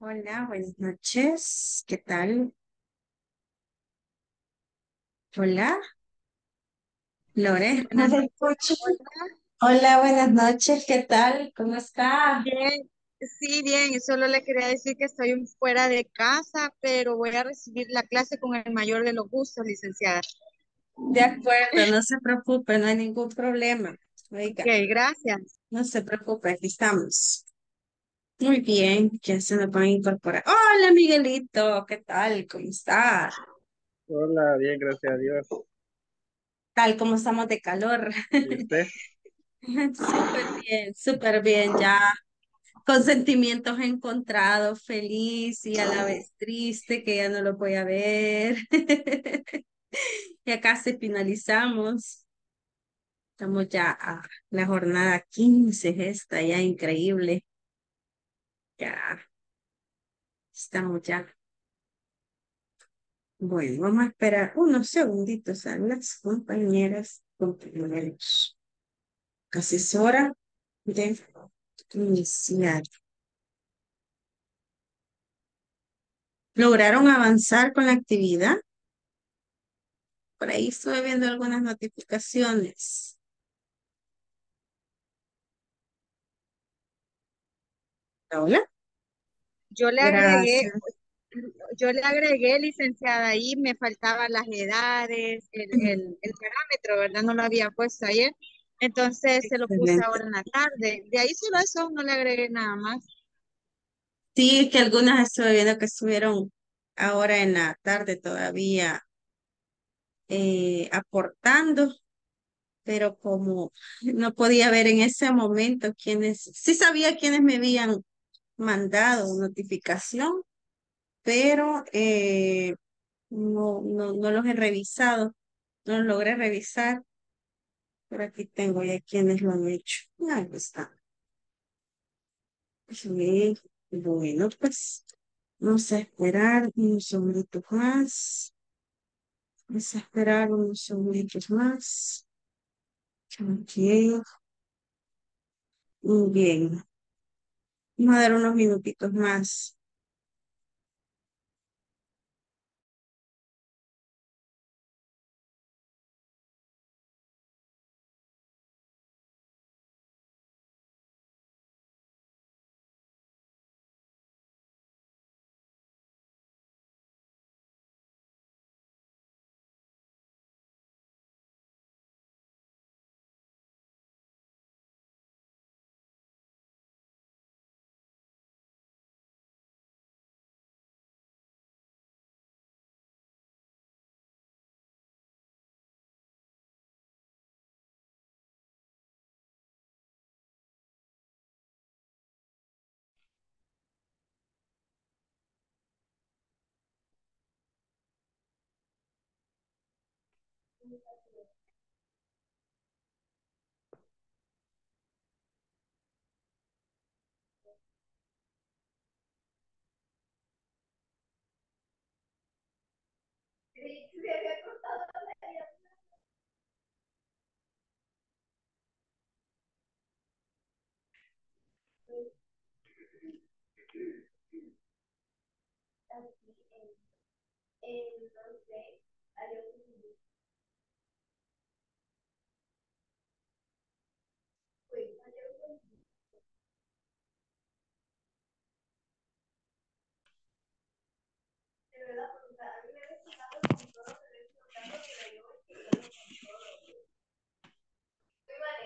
Hola, buenas noches. ¿Qué tal? Hola, Lore. ¿No te escucho? Hola. Buenas noches. ¿Qué tal? ¿Cómo está? Bien, sí, bien. Solo le quería decir que estoy fuera de casa, pero voy a recibir la clase con el mayor de los gustos, licenciada. De acuerdo, no se preocupe, no hay ningún problema. Ok, Oiga, gracias. no se preocupe, aquí estamos. Muy bien, ya se nos van a incorporar. Hola, Miguelito, ¿qué tal? ¿Cómo está? Hola, bien, gracias a Dios. Tal como estamos de calor. ¿Y usted? Súper bien, súper bien, ya con sentimientos encontrados, feliz y a la vez triste que ya no lo voy a ver. Ya casi finalizamos. Estamos ya a la jornada 15, esta ya increíble. Ya estamos ya. Bueno, vamos a esperar unos segunditos a las compañeras, compañeros. Casi es hora de iniciar. ¿Lograron avanzar con la actividad? Por ahí estuve viendo algunas notificaciones. Hola. Yo le agregué, Gracias. yo le agregué, licenciada, ahí me faltaban las edades, el, el, el parámetro, ¿verdad? No lo había puesto ayer. Entonces se lo puse Excelente. ahora en la tarde. De ahí solo eso, no le agregué nada más. Sí, que algunas estuve viendo que estuvieron ahora en la tarde todavía eh, aportando, pero como no podía ver en ese momento quiénes, sí sabía quiénes me habían mandado notificación, pero eh, no, no, no los he revisado, no los logré revisar. Por aquí tengo ya quienes lo han hecho. Ahí está. Sí, bueno, pues vamos a esperar unos segunditos más. Vamos a esperar unos segunditos más. Ok, muy bien. Vamos a dar unos minutitos más. Entonces, adiós.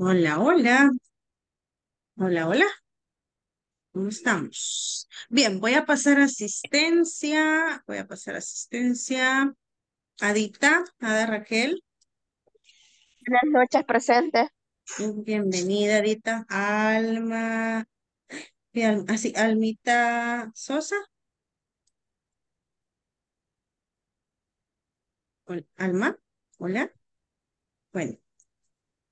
Hola, hola. Hola, hola. ¿Cómo estamos? Bien, voy a pasar asistencia. Voy a pasar asistencia. Adita, Ada Raquel. Buenas noches, presente. Bienvenida, Adita. Alma. Bien, así, Almita Sosa. Alma, hola. Bueno,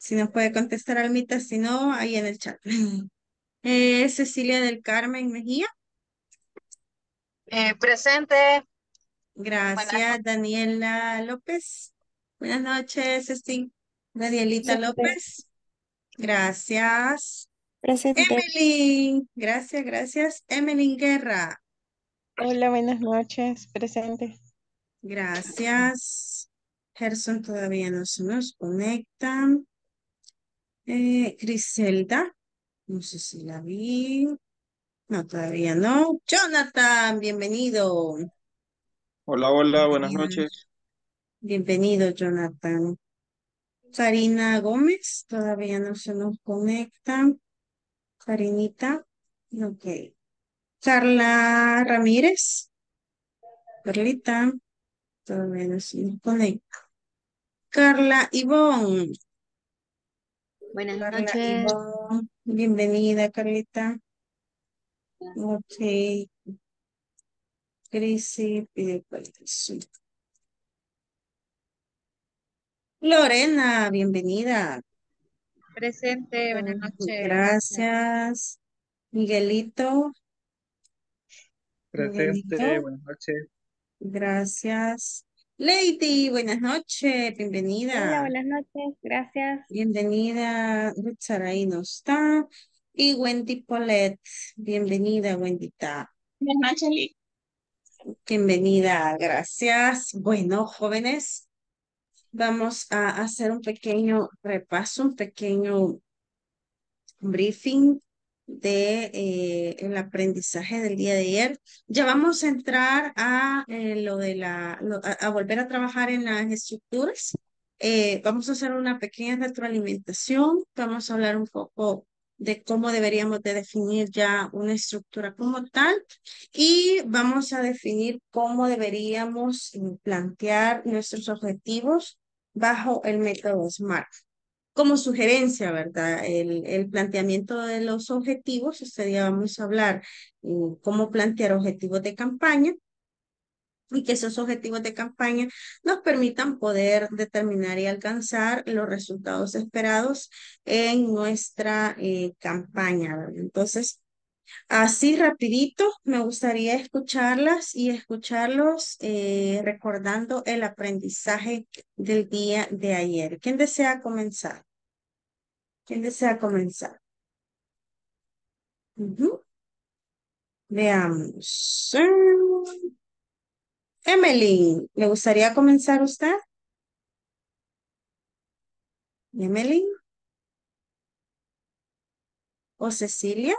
si nos puede contestar Almita, si no, ahí en el chat. Eh, Cecilia del Carmen Mejía. Eh, presente. Gracias, Daniela López. Buenas noches, Ceci. Danielita Presente. López. Gracias. Presente. Emeline. Gracias, gracias. Emeline Guerra. Hola, buenas noches. Presente. Gracias. Gerson todavía no se nos conecta. Eh, Griselda. No sé si la vi. No, todavía no. Jonathan, bienvenido. Hola, hola, buenas noches. Bienvenido, Jonathan. Karina Gómez, todavía no se nos conecta. Karinita, ok. Carla Ramírez, Carlita, todavía no se nos conecta. Carla Ivonne, Buenas Carla noches. Bienvenida, Carlita. Ok. Crisi pide. Lorena, bienvenida. Presente, buenas noches. Gracias. Miguelito, Presente, Miguelito, buenas noches. gracias. Lady, buenas noches, Hola, bienvenida. buenas noches. Gracias. Bienvenida, Saray no está. Y Wendy Paulette, bienvenida, Wendyta. Buenas noches, Liz. Bienvenida, gracias. Bueno, jóvenes, vamos a hacer un pequeño repaso, un pequeño briefing de eh, el aprendizaje del día de ayer. Ya vamos a entrar a eh, lo de la, a, volver a trabajar en las estructuras. Eh, vamos a hacer una pequeña retroalimentación. Vamos a hablar un poco de cómo deberíamos de definir ya una estructura como tal y vamos a definir cómo deberíamos plantear nuestros objetivos bajo el método SMART como sugerencia, ¿verdad? El, el planteamiento de los objetivos, este día vamos a hablar mm, cómo plantear objetivos de campaña y que esos objetivos de campaña nos permitan poder determinar y alcanzar los resultados esperados en nuestra eh, campaña. Entonces, así rapidito, me gustaría escucharlas y escucharlos eh, recordando el aprendizaje del día de ayer. ¿Quién desea comenzar? ¿Quién desea comenzar? Veamos. Mm, Emily, ¿le gustaría comenzar usted? Emily o Cecilia?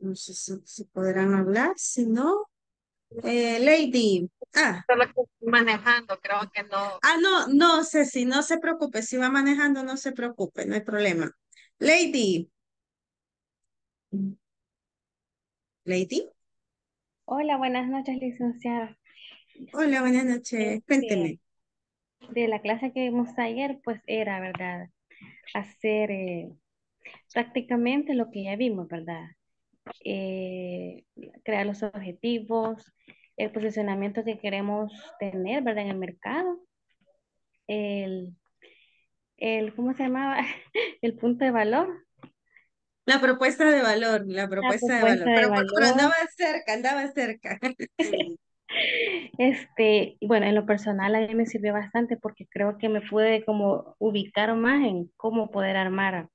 No sé si, si podrán hablar, si no, eh, Lady. Ah, Solo que estoy manejando, creo que no. ah, no, no, Ceci, no se preocupe. Si va manejando, no se preocupe, no hay problema. Lady. Lady. Hola, buenas noches, licenciada. Hola, buenas noches. Cuénteme. Este, de la clase que vimos ayer, pues era, ¿verdad? Hacer eh, prácticamente lo que ya vimos, ¿verdad? Eh, crear los objetivos, el posicionamiento que queremos tener, ¿verdad? En el mercado. El, el, ¿cómo se llamaba? El punto de valor. La propuesta de valor, la propuesta de propuesta valor. de Pero, pero valor. andaba cerca, andaba cerca. Este, bueno, en lo personal a mí me sirvió bastante porque creo que me pude como ubicar más en cómo poder armar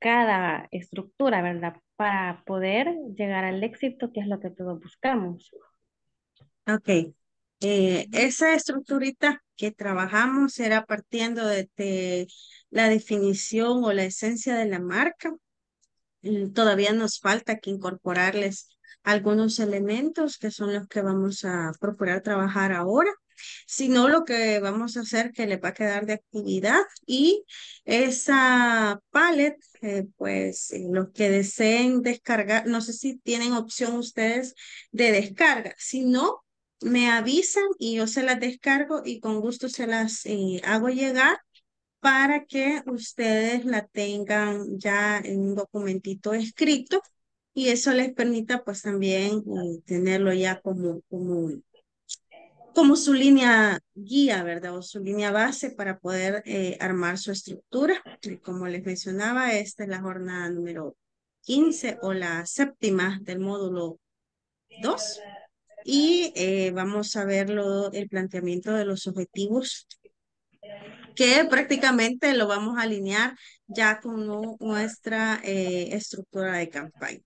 cada estructura, ¿verdad? Para poder llegar al éxito, que es lo que todos buscamos. Ok. Eh, esa estructurita que trabajamos era partiendo de, de la definición o la esencia de la marca. Mm, Todavía nos falta que incorporarles algunos elementos que son los que vamos a procurar trabajar ahora. Sino lo que vamos a hacer que le va a quedar de actividad y esa palette, eh, pues eh, los que deseen descargar, no sé si tienen opción ustedes de descarga, si no, me avisan y yo se las descargo y con gusto se las eh, hago llegar para que ustedes la tengan ya en un documentito escrito y eso les permita pues también tenerlo ya como, como, como su línea guía, ¿verdad? O su línea base para poder eh, armar su estructura. Como les mencionaba, esta es la jornada número 15 o la séptima del módulo 2 y eh, vamos a ver el planteamiento de los objetivos que prácticamente lo vamos a alinear ya con nuestra eh, estructura de campaña.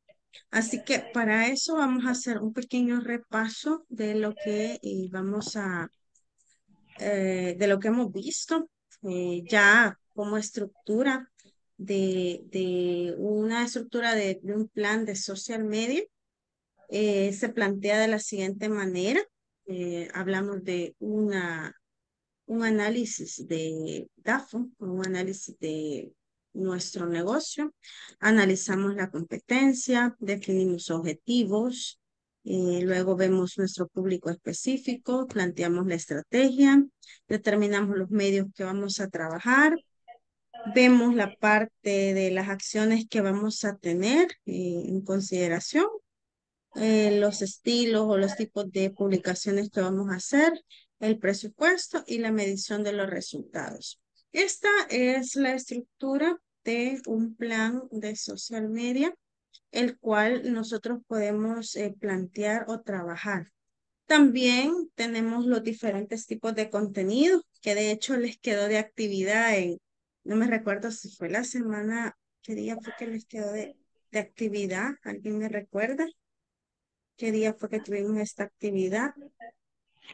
Así que para eso vamos a hacer un pequeño repaso de lo que eh, vamos a, de lo que hemos visto ya como estructura de, de una estructura de, un plan de social media eh, se plantea de la siguiente manera. Eh, hablamos de una, un análisis de DAFO, un análisis de nuestro negocio. Analizamos la competencia, definimos objetivos, eh, luego vemos nuestro público específico, planteamos la estrategia, determinamos los medios que vamos a trabajar, vemos la parte de las acciones que vamos a tener en consideración eh, los estilos o los tipos de publicaciones que vamos a hacer, el presupuesto y la medición de los resultados. Esta es la estructura de un plan de social media, el cual nosotros podemos eh, plantear o trabajar. También tenemos los diferentes tipos de contenido, que de hecho les quedó de actividad en, no me recuerdo si fue la semana, ¿qué día fue que les quedó de, de actividad? ¿Alguien me recuerda? ¿Qué día fue que tuvimos esta actividad?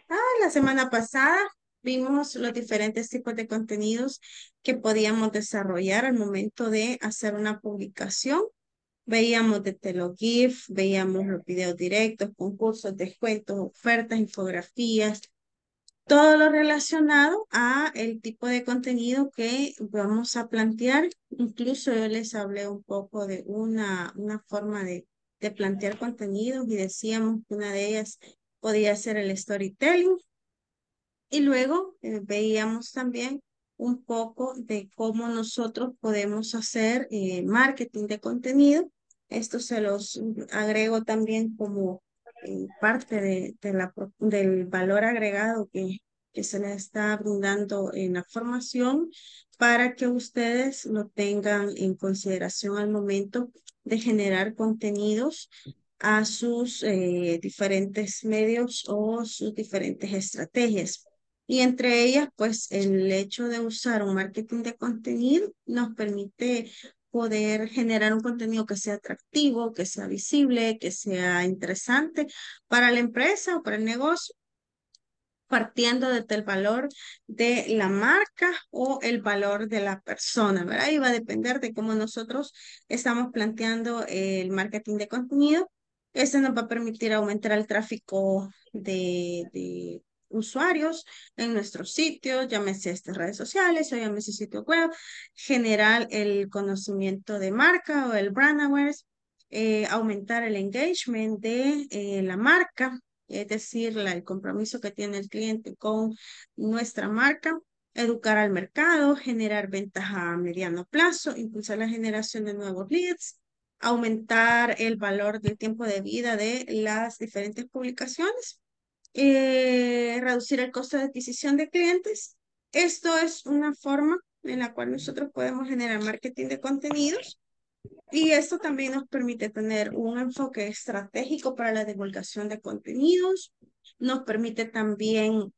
Ah, la semana pasada vimos los diferentes tipos de contenidos que podíamos desarrollar al momento de hacer una publicación. Veíamos de TeloGIF, veíamos los videos directos, concursos, descuentos, ofertas, infografías, todo lo relacionado a el tipo de contenido que vamos a plantear. Incluso yo les hablé un poco de una, una forma de de plantear contenidos y decíamos que una de ellas podía ser el storytelling. Y luego eh, veíamos también un poco de cómo nosotros podemos hacer eh, marketing de contenido. Esto se los agrego también como eh, parte de, de, la, del valor agregado que, que se les está brindando en la formación para que ustedes lo tengan en consideración al momento de generar contenidos a sus diferentes medios o sus diferentes estrategias. Y entre ellas, pues el hecho de usar un marketing de contenido nos permite poder generar un contenido que sea atractivo, que sea visible, que sea interesante para la empresa o para el negocio partiendo desde el valor de la marca o el valor de la persona, ¿verdad? Y va a depender de cómo nosotros estamos planteando el marketing de contenido. Eso nos va a permitir aumentar el tráfico de, de usuarios en nuestros sitios, llámese estas redes sociales o llámese sitio web, generar el conocimiento de marca o el brand awareness, eh, aumentar el engagement de eh, la marca, es decir, el compromiso que tiene el cliente con nuestra marca, educar al mercado, generar ventas a mediano plazo, impulsar la generación de nuevos leads, aumentar el valor del tiempo de vida de las diferentes publicaciones, eh, reducir el costo de adquisición de clientes. Esto es una forma en la cual nosotros podemos generar marketing de contenidos y esto también nos permite tener un enfoque estratégico para la divulgación de contenidos, nos permite también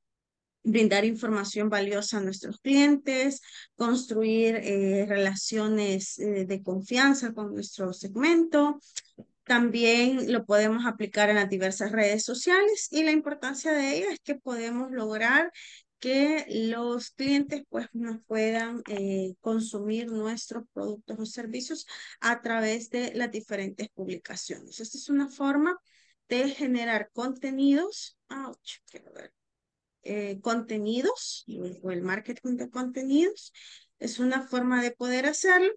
brindar información valiosa a nuestros clientes, construir eh, relaciones eh, de confianza con nuestro segmento. También lo podemos aplicar en las diversas redes sociales y la importancia de ello es que podemos lograr que los clientes pues nos puedan eh, consumir nuestros productos o servicios a través de las diferentes publicaciones. Esta es una forma de generar contenidos. Ouch, quiero ver. eh, contenidos o el marketing de contenidos. Es una forma de poder hacerlo.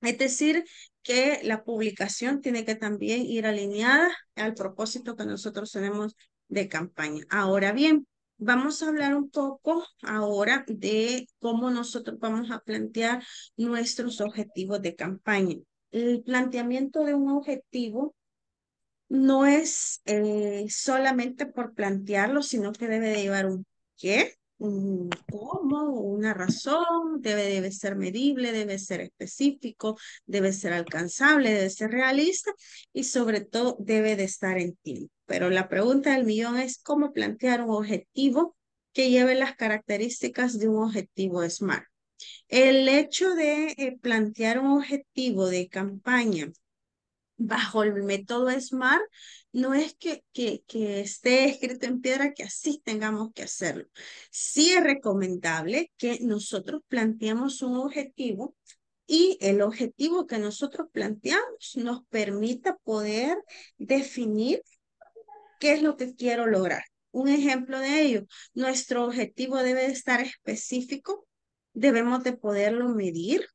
Es decir, que la publicación tiene que también ir alineada al propósito que nosotros tenemos de campaña. Ahora bien, vamos a hablar un poco ahora de cómo nosotros vamos a plantear nuestros objetivos de campaña. El planteamiento de un objetivo no es eh, solamente por plantearlo, sino que debe de llevar un qué, cómo, una razón, debe, debe ser medible, debe ser específico, debe ser alcanzable, debe ser realista y sobre todo debe de estar en tiempo. Pero la pregunta del millón es cómo plantear un objetivo que lleve las características de un objetivo SMART. El hecho de eh, plantear un objetivo de campaña bajo el método SMART, no es que, que, que, esté escrito en piedra que así tengamos que hacerlo. Sí es recomendable que nosotros planteemos un objetivo y el objetivo que nosotros planteamos nos permita poder definir qué es lo que quiero lograr. Un ejemplo de ello, nuestro objetivo debe estar específico, debemos de poderlo medir,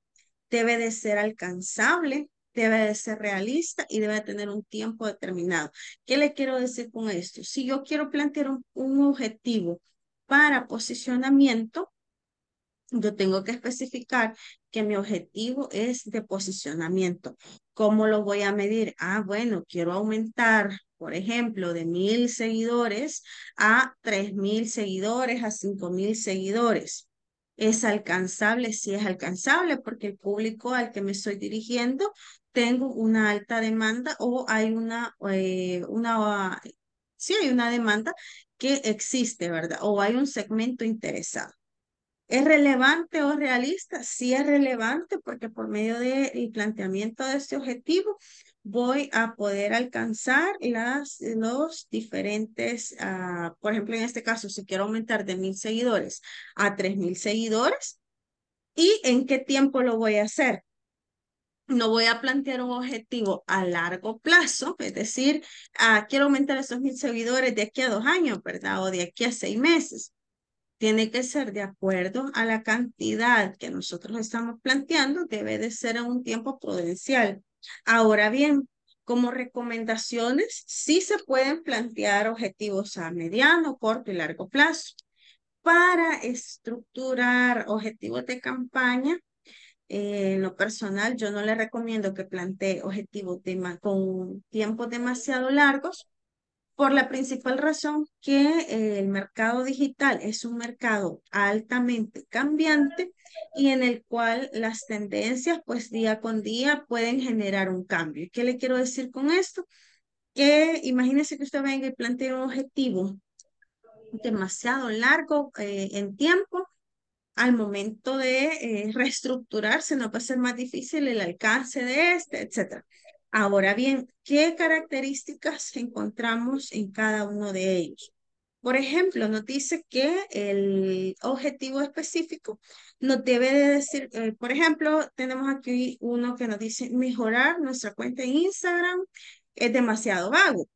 debe de ser alcanzable, debe de ser realista y debe tener un tiempo determinado. ¿Qué le quiero decir con esto? Si yo quiero plantear un, un objetivo para posicionamiento, yo tengo que especificar que mi objetivo es de posicionamiento. ¿Cómo lo voy a medir? Ah, bueno, quiero aumentar, por ejemplo, de mil seguidores a tres mil seguidores, a cinco mil seguidores. ¿Es alcanzable? Sí es alcanzable porque el público al que me estoy dirigiendo tengo una alta demanda o hay una, eh, una, sí hay una demanda que existe, ¿verdad? O hay un segmento interesado. ¿Es relevante o realista? Sí es relevante porque por medio del planteamiento de este objetivo voy a poder alcanzar las, los diferentes, uh, por ejemplo, en este caso, si quiero aumentar de mil seguidores a tres mil seguidores, ¿y en qué tiempo lo voy a hacer? No voy a plantear un objetivo a largo plazo, es decir, ah, quiero aumentar esos mil seguidores de aquí a dos años, ¿verdad? O de aquí a seis meses. Tiene que ser de acuerdo a la cantidad que nosotros estamos planteando, debe de ser en un tiempo prudencial. Ahora bien, como recomendaciones, sí se pueden plantear objetivos a mediano, corto y largo plazo. Para estructurar objetivos de campaña, en lo personal, yo no le recomiendo que plantee objetivos con tiempos demasiado largos por la principal razón que el mercado digital es un mercado altamente cambiante y en el cual las tendencias pues día con día pueden generar un cambio. ¿Qué le quiero decir con esto? Que imagínese que usted venga y plantee un objetivo demasiado largo eh, en tiempo al momento de eh, reestructurarse no a ser más difícil el alcance de este, etc. Ahora bien, ¿qué características encontramos en cada uno de ellos? Por ejemplo, nos dice que el objetivo específico nos debe de decir, eh, por ejemplo, tenemos aquí uno que nos dice mejorar nuestra cuenta en Instagram es demasiado vago.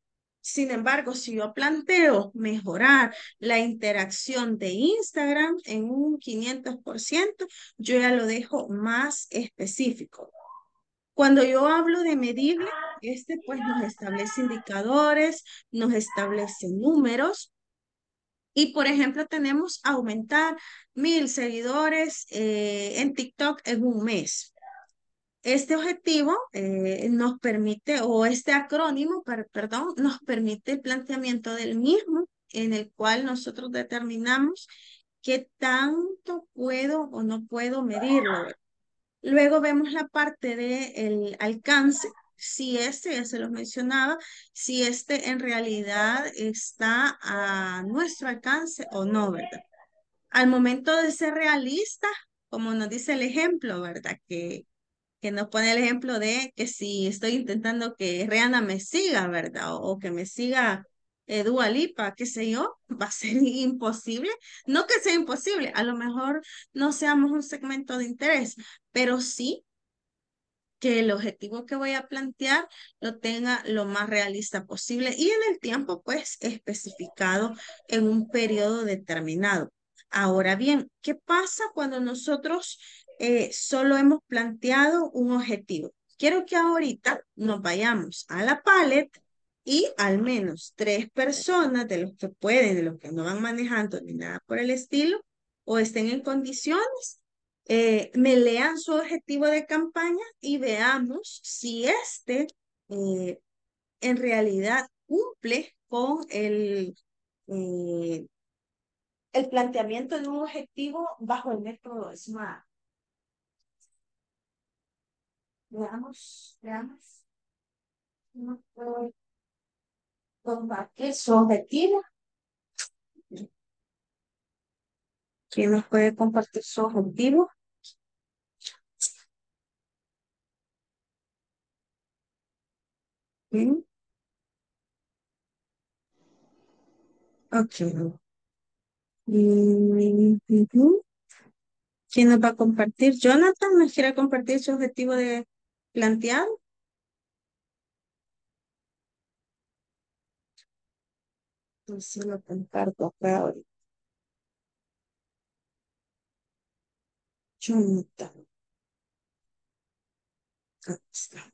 Sin embargo, si yo planteo mejorar la interacción de Instagram en un 500%, yo ya lo dejo más específico. Cuando yo hablo de medible, este pues nos establece indicadores, nos establece números. Y por ejemplo, tenemos aumentar mil seguidores eh, en TikTok en un mes. Este objetivo eh, nos permite, o este acrónimo, perdón, nos permite el planteamiento del mismo en el cual nosotros determinamos qué tanto puedo o no puedo medirlo. Luego vemos la parte del alcance, si este, ya se lo mencionaba, si este en realidad está a nuestro alcance o no, ¿verdad? Al momento de ser realista, como nos dice el ejemplo, ¿verdad? Que que nos pone el ejemplo de que si estoy intentando que Rihanna me siga, ¿verdad? O, que me siga eh, Dua Lipa, qué sé yo, va a ser imposible. No que sea imposible, a lo mejor no seamos un segmento de interés, pero sí que el objetivo que voy a plantear lo tenga lo más realista posible y en el tiempo pues especificado en un periodo determinado. Ahora bien, ¿qué pasa cuando nosotros eh, solo hemos planteado un objetivo? Quiero que ahorita nos vayamos a la palette y al menos tres personas de los que pueden, de los que no van manejando ni nada por el estilo, o estén en condiciones, eh, me lean su objetivo de campaña y veamos si este eh, en realidad cumple con el, el planteamiento de un objetivo bajo el método SMART. Veamos, veamos. No puedo compartir su objetivo. ¿Quién nos puede compartir su objetivo? ¿Mm? Ok. Mm. ¿Quién nos va a compartir? Jonathan, ¿nos quiere compartir su objetivo de planteado? Entonces lo comparto acá ahorita. Jonathan. Ahí está.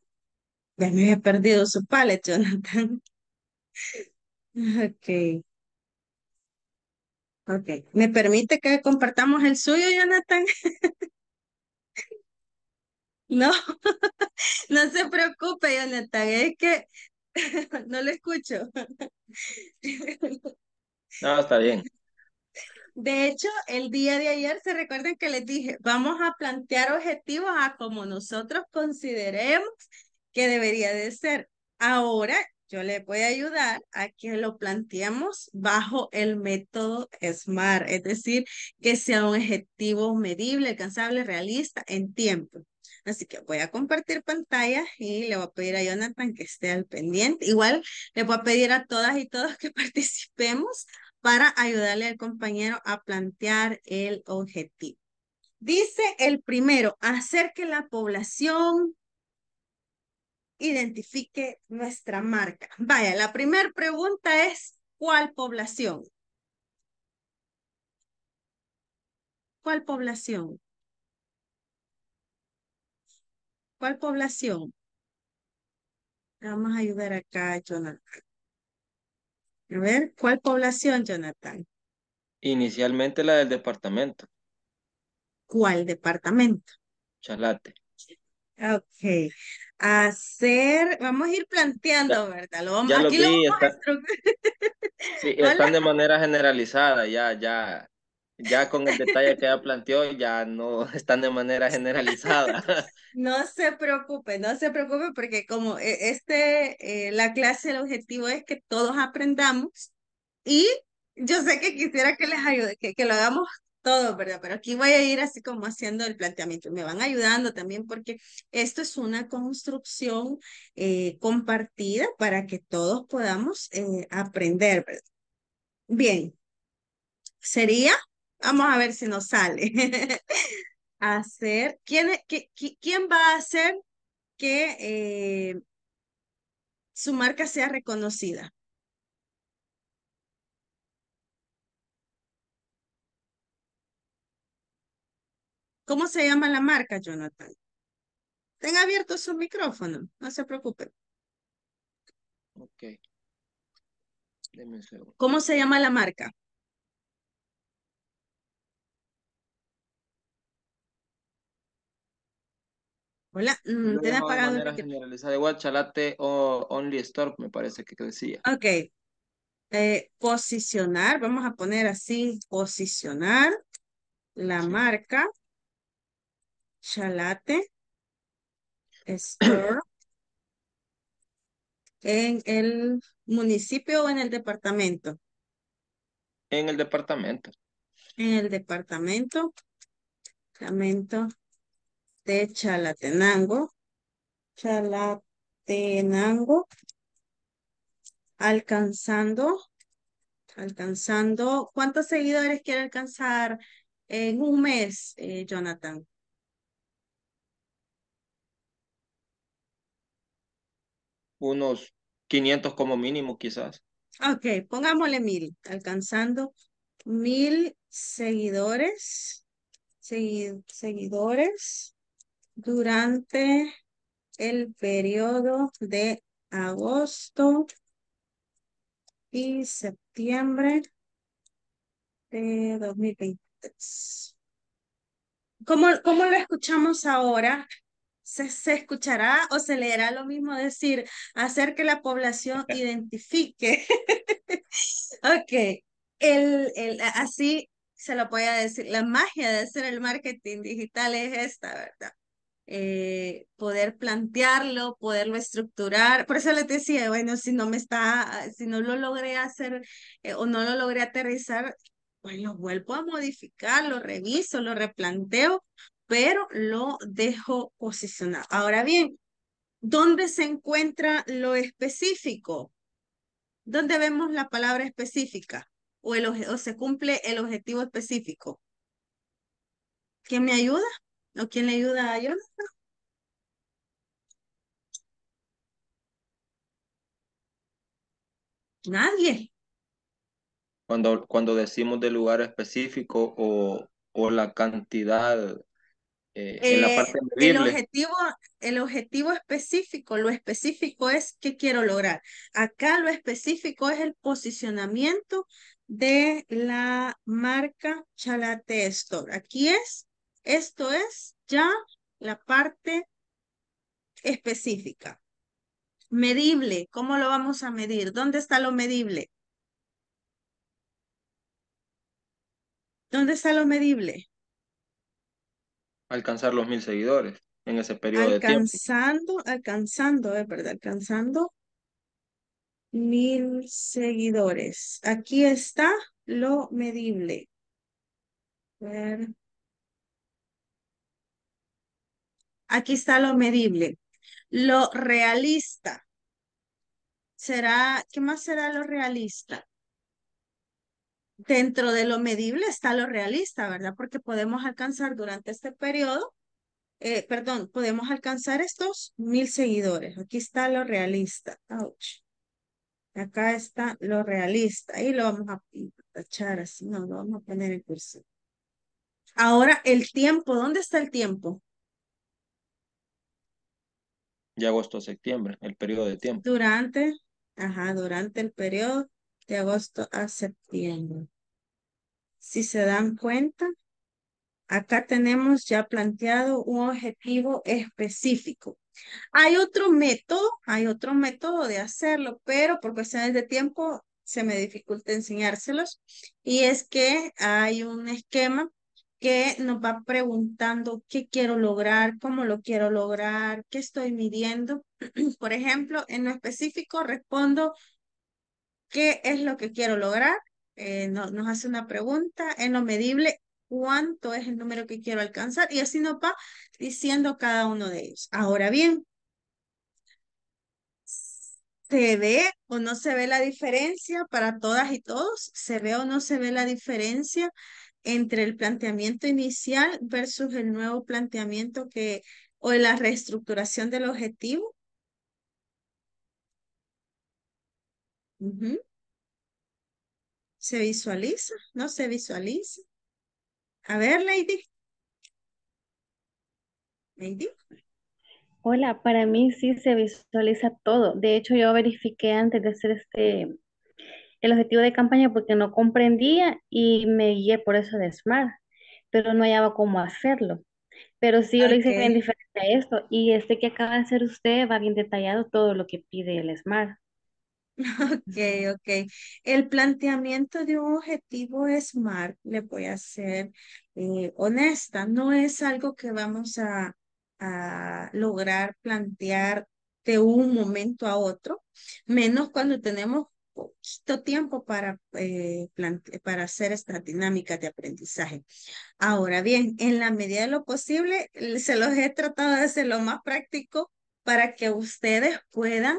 Ya me había perdido su palette, Jonathan. Ok. Ok. ¿Me permite que compartamos el suyo, Jonathan? No, no se preocupe, Jonathan, es que no lo escucho. No, está bien. De hecho, el día de ayer se recuerdan que les dije, vamos a plantear objetivos a como nosotros consideremos que debería de ser. Ahora yo le voy a ayudar a que lo planteemos bajo el método SMART, es decir, que sea un objetivo medible, alcanzable, realista en tiempo. Así que voy a compartir pantalla y le voy a pedir a Jonathan que esté al pendiente. Igual le voy a pedir a todas y todos que participemos para ayudarle al compañero a plantear el objetivo. Dice el primero, hacer que la población identifique nuestra marca. Vaya, la primera pregunta es, ¿cuál población? ¿Cuál población? ¿Cuál población? Vamos a ayudar acá, Jonathan. A ver, ¿cuál población, Jonathan? Inicialmente la del departamento, ¿Cuál departamento? Chalate. Ok. Hacer, vamos a ir planteando, ¿verdad? Lo vamos, ya lo aquí lo vi, vamos a está- estructurar. Sí, están de manera generalizada, ya, ya, ya con el detalle que ya planteó, ya no están de manera generalizada. No se preocupe, no se preocupe porque como eh, este, eh, la clase, el objetivo es que todos aprendamos y yo sé que quisiera que les ayude, que, que lo hagamos todo, ¿verdad? Pero aquí voy a ir así como haciendo el planteamiento. Me van ayudando también porque esto es una construcción eh, compartida para que todos podamos eh, aprender, ¿verdad? Bien, sería, vamos a ver si nos sale. hacer, ¿quién, qué- quién va a hacer que eh, su marca sea reconocida? ¿Cómo se llama la marca, Jonathan? Tenga abierto su micrófono, no se preocupe. Ok. Deme un segundo. ¿Cómo se llama la marca? Hola, mm, tiene dejado de manera generalizada. Igual Chalate o Only Store me parece que decía. Ok. Eh, posicionar, vamos a poner así, posicionar la Sí. marca Chalate Store en el municipio o en el departamento. En el departamento. En el departamento, departamento de Chalatenango, Chalatenango, alcanzando, alcanzando, ¿cuántos seguidores quiere alcanzar en un mes, eh, Jonathan? unos 500 como mínimo quizás. Ok, pongámosle mil, alcanzando mil seguidores, seguidores durante el periodo de agosto y septiembre de 2023. ¿Cómo, cómo lo escuchamos ahora? ¿Se, ¿Se, escuchará o se leerá lo mismo decir, hacer que la población identifique? ok, el, el, así se lo voy a decir, la magia de hacer el marketing digital es esta, ¿verdad? Eh, poder plantearlo, poderlo estructurar. Por eso les decía, bueno, si no me está, si no lo logré hacer eh, o no lo logré aterrizar, pues lo vuelvo a modificar, lo reviso, lo replanteo, pero lo dejo posicionado. Ahora bien, ¿dónde se encuentra lo específico? ¿Dónde vemos la palabra específica? ¿O, el, o se cumple el objetivo específico? ¿Quién me ayuda? ¿O quién le ayuda a Jonathan? Nadie. Cuando, cuando decimos de lugar específico o, o la cantidad eh, en la Eh, parte el objetivo, el objetivo específico, lo específico es qué quiero lograr. Acá lo específico es el posicionamiento de la marca Chalate Store. Aquí es, esto es ya la parte específica. Medible, ¿cómo lo vamos a medir? ¿Dónde está lo medible? ¿Dónde está lo medible? alcanzar los mil seguidores en ese periodo de tiempo. Alcanzando, alcanzando, es verdad, alcanzando mil seguidores. Aquí está lo medible. A ver. Aquí está lo medible. Lo realista. ¿Será, qué más será lo realista? Dentro de lo medible está lo realista, ¿verdad? Porque podemos alcanzar durante este periodo, eh, perdón, podemos alcanzar estos mil seguidores. Aquí está lo realista. Ouch. Acá está lo realista. Ahí lo vamos a tachar así. No, lo vamos a poner en curso. Ahora el tiempo. ¿Dónde está el tiempo? De agosto a septiembre, el periodo de tiempo. Durante, ajá, durante el periodo de agosto a septiembre. Si se dan cuenta, acá tenemos ya planteado un objetivo específico. Hay otro método, hay otro método de hacerlo, pero por cuestiones de tiempo se me dificulta enseñárselos. Y es que hay un esquema que nos va preguntando qué quiero lograr, cómo lo quiero lograr, qué estoy midiendo. Por ejemplo, en lo específico respondo qué es lo que quiero lograr. Eh, no, nos hace una pregunta en lo medible, cuánto es el número que quiero alcanzar y así nos va diciendo cada uno de ellos. Ahora bien, ¿se ve o no se ve la diferencia para todas y todos? ¿Se ve o no se ve la diferencia entre el planteamiento inicial versus el nuevo planteamiento que o la reestructuración del objetivo? ¿Se visualiza? ¿No se visualiza? A ver, Lady. Lady. Hola, para mí sí se visualiza todo. De hecho, yo verifiqué antes de hacer este el objetivo de campaña porque no comprendía y me guié por eso de Smart, pero no hallaba cómo hacerlo. Pero sí, yo lo hice bien diferente a esto. Y este que acaba de hacer usted va bien detallado todo lo que pide el Smart. Ok, ok. El planteamiento de un objetivo SMART, le voy a ser eh, honesta, no es algo que vamos a, a lograr plantear de un momento a otro, menos cuando tenemos poquito tiempo para, eh, para hacer estas dinámicas de aprendizaje. Ahora bien, en la medida de lo posible, se los he tratado de hacer lo más práctico para que ustedes puedan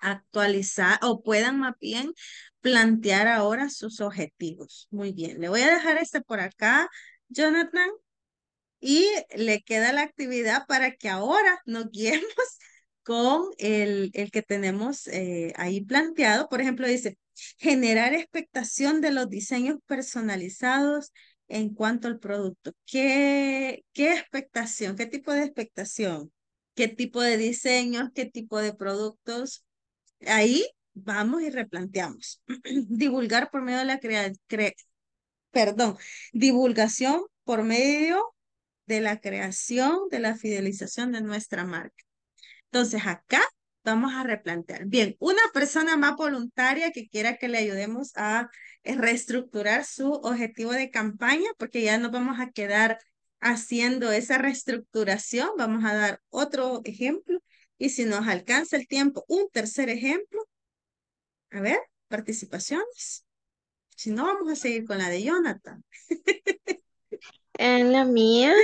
actualizar o puedan más bien plantear ahora sus objetivos. Muy bien, le voy a dejar este por acá, Jonathan, y le queda la actividad para que ahora nos guiemos con el, el que tenemos eh, ahí planteado. Por ejemplo, dice, generar expectación de los diseños personalizados en cuanto al producto. ¿Qué, qué expectación? ¿Qué tipo de expectación? ¿Qué tipo de diseños? ¿Qué tipo de productos? Ahí vamos y replanteamos. Divulgar por medio de la crea, perdón, divulgación por medio de la creación, de la fidelización de nuestra marca. Entonces acá vamos a replantear. Bien, una persona más voluntaria que quiera que le ayudemos a reestructurar su objetivo de campaña, porque ya nos vamos a quedar haciendo esa reestructuración. Vamos a dar otro ejemplo y si nos alcanza el tiempo, un tercer ejemplo. A ver, participaciones. Si no, vamos a seguir con la de Jonathan. En la mía.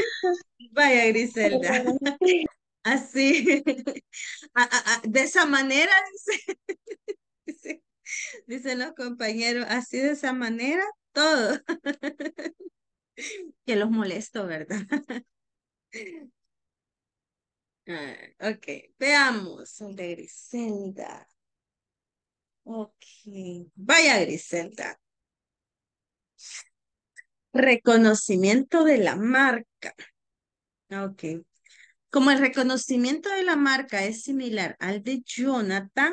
Vaya, Griselda. Así. de esa manera, dice, dicen los compañeros, así de esa manera, todo. que los molesto, ¿verdad? Ah, ok, veamos el de Griselda. Ok, vaya Griselda. Reconocimiento de la marca. Ok. Como el reconocimiento de la marca es similar al de Jonathan,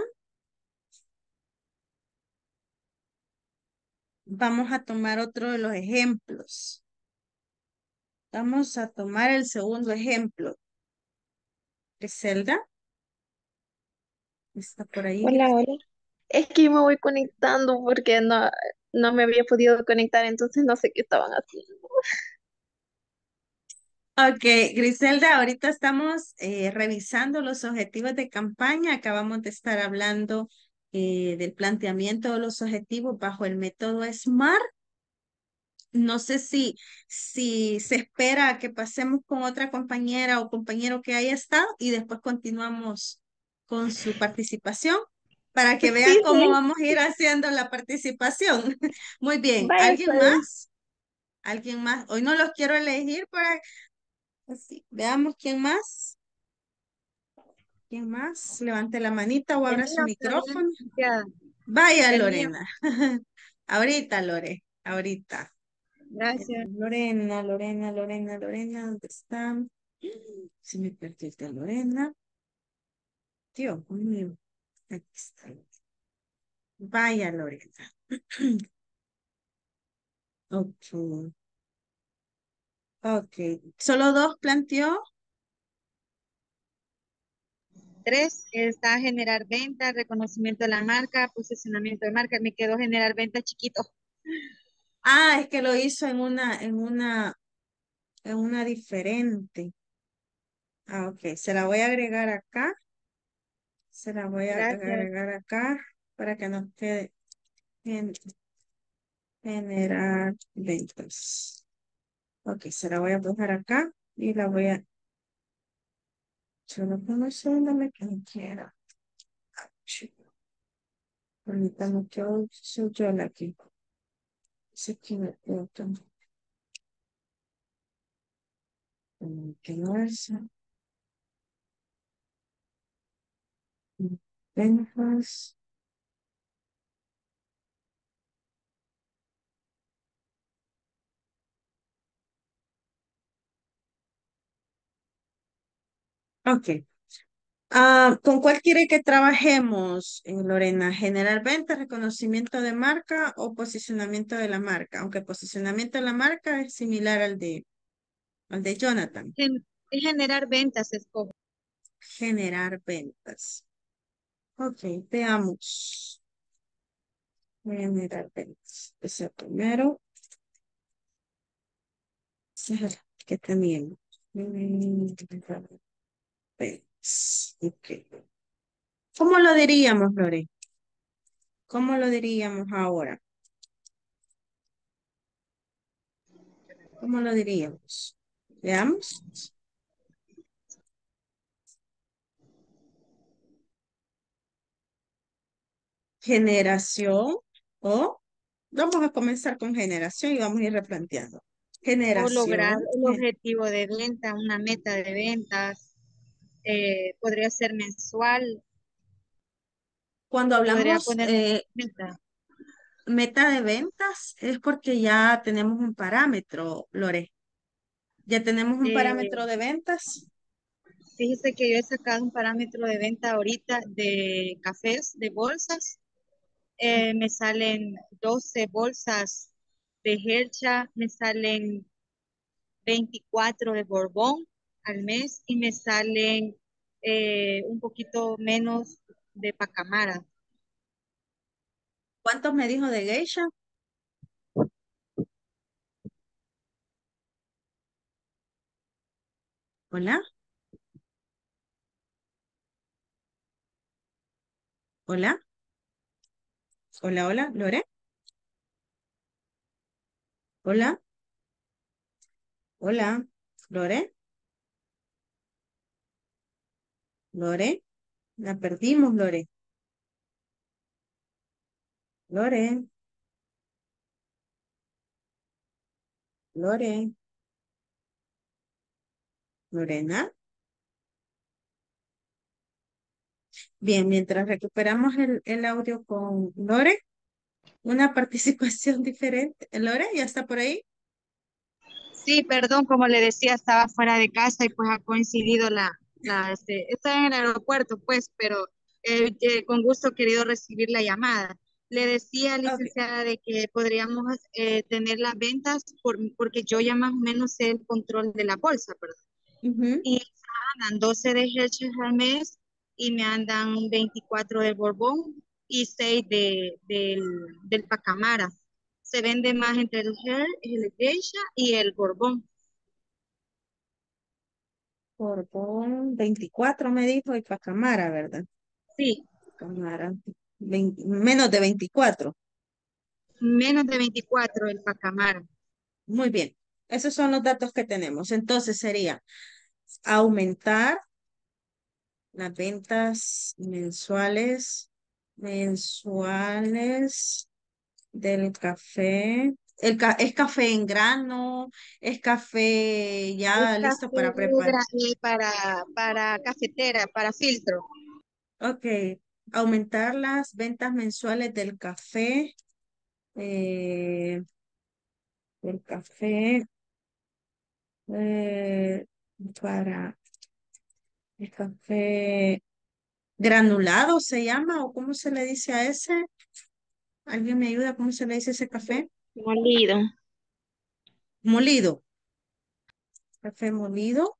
vamos a tomar otro de los ejemplos. Vamos a tomar el segundo ejemplo. Zelda? ¿Está por ahí? Hola, hola. Es que me voy conectando porque no, no me había podido conectar, entonces no sé qué estaban haciendo. Ok, Griselda, ahorita estamos eh, revisando los objetivos de campaña. Acabamos de estar hablando eh, del planteamiento de los objetivos bajo el método SMART. No sé si, si se espera que pasemos con otra compañera o compañero que haya estado y después continuamos con su participación para que vean cómo vamos a ir haciendo la participación. Muy bien, ¿alguien más? ¿Alguien más? Hoy no los quiero elegir para... Así, veamos quién más. ¿Quién más? Levante la manita o abra su micrófono. Vaya, Lorena. ahorita, Lore, ahorita. Gracias. Lorena, Lorena, Lorena, Lorena, ¿dónde está? Se me perdió el de Lorena. Dios mío. Aquí está. Vaya, Lorena. ok. Ok. ¿Solo dos planteó? Tres, está generar ventas, reconocimiento de la marca, posicionamiento de marca. Me quedó generar ventas chiquito. Ah, es que lo hizo en una, en una, en una diferente. Ah, ok. Se la voy a agregar acá. Se la voy a agregar acá para que nos quede en generar ventas. Ok, se la voy a dejar acá y la voy a... Solo donde quien quiera. Ahorita no quiero soy yo la que... Se quiere otro. Que no es... Ventas. Ok. Ah, ¿Con cuál quiere que trabajemos, eh, Lorena? ¿Generar ventas, reconocimiento de marca o posicionamiento de la marca? Aunque posicionamiento de la marca es similar al de, al de Jonathan. generar ventas, escojo. Generar ventas. Ok, veamos. Generar ventas. Ese primero. ¿Qué tenemos? ¿Cómo lo diríamos, Lore? ¿Cómo lo diríamos ahora? ¿Cómo lo diríamos? Veamos. Generación o vamos a comenzar con generación y vamos a ir replanteando. Generación. O lograr un objetivo de venta, una meta de ventas. Eh, podría ser mensual, Cuando hablamos eh, meta. meta de ventas, es porque ya tenemos un parámetro, Lore. Ya tenemos un Eh, parámetro de ventas. Fíjese que yo he sacado un parámetro de venta ahorita de cafés, de bolsas. Eh, me salen 12 bolsas de Hercha, me salen 24 de Borbón al mes y me salen eh, un poquito menos de Pacamara. ¿Cuántos me dijo de geisha? Hola, hola, hola, hola, Lore. Hola, hola, Lore. Lore, la perdimos, Lore. Lore, Lore, Lorena. Bien, mientras recuperamos el, el audio con Lore, una participación diferente. Lore, ¿ya está por ahí? Sí, perdón, como le decía, estaba fuera de casa y pues ha coincidido la, la este, está en el aeropuerto, pues, pero eh, eh, con gusto querido recibir la llamada. Le decía, licenciada, de que podríamos eh, tener las ventas por, porque yo ya más o menos sé el control de la bolsa, ¿verdad? Ujú. Y andan 12 de Hershey's al mes y me andan 24 de Borbón y 6 de, del, del Pacamara. Se vende más entre el Her, el Geisha y el Borbón. Borbón 24 me dijo y Pacamara, ¿verdad? Sí, Pacamara, 20 menos de 24. menos de 24 el Pacamara. Muy bien. Esos son los datos que tenemos. Entonces sería aumentar las ventas mensuales, mensuales del café. El ca- es café en grano, es café Es ya listo café para preparar. para, para cafetera, para filtro. Ok, aumentar las ventas mensuales del café, eh, del café eh, para el café granulado se llama o cómo se le dice a ese? ¿Alguien me ayuda? ¿Cómo se le dice ese café? Molido. Molido, café molido.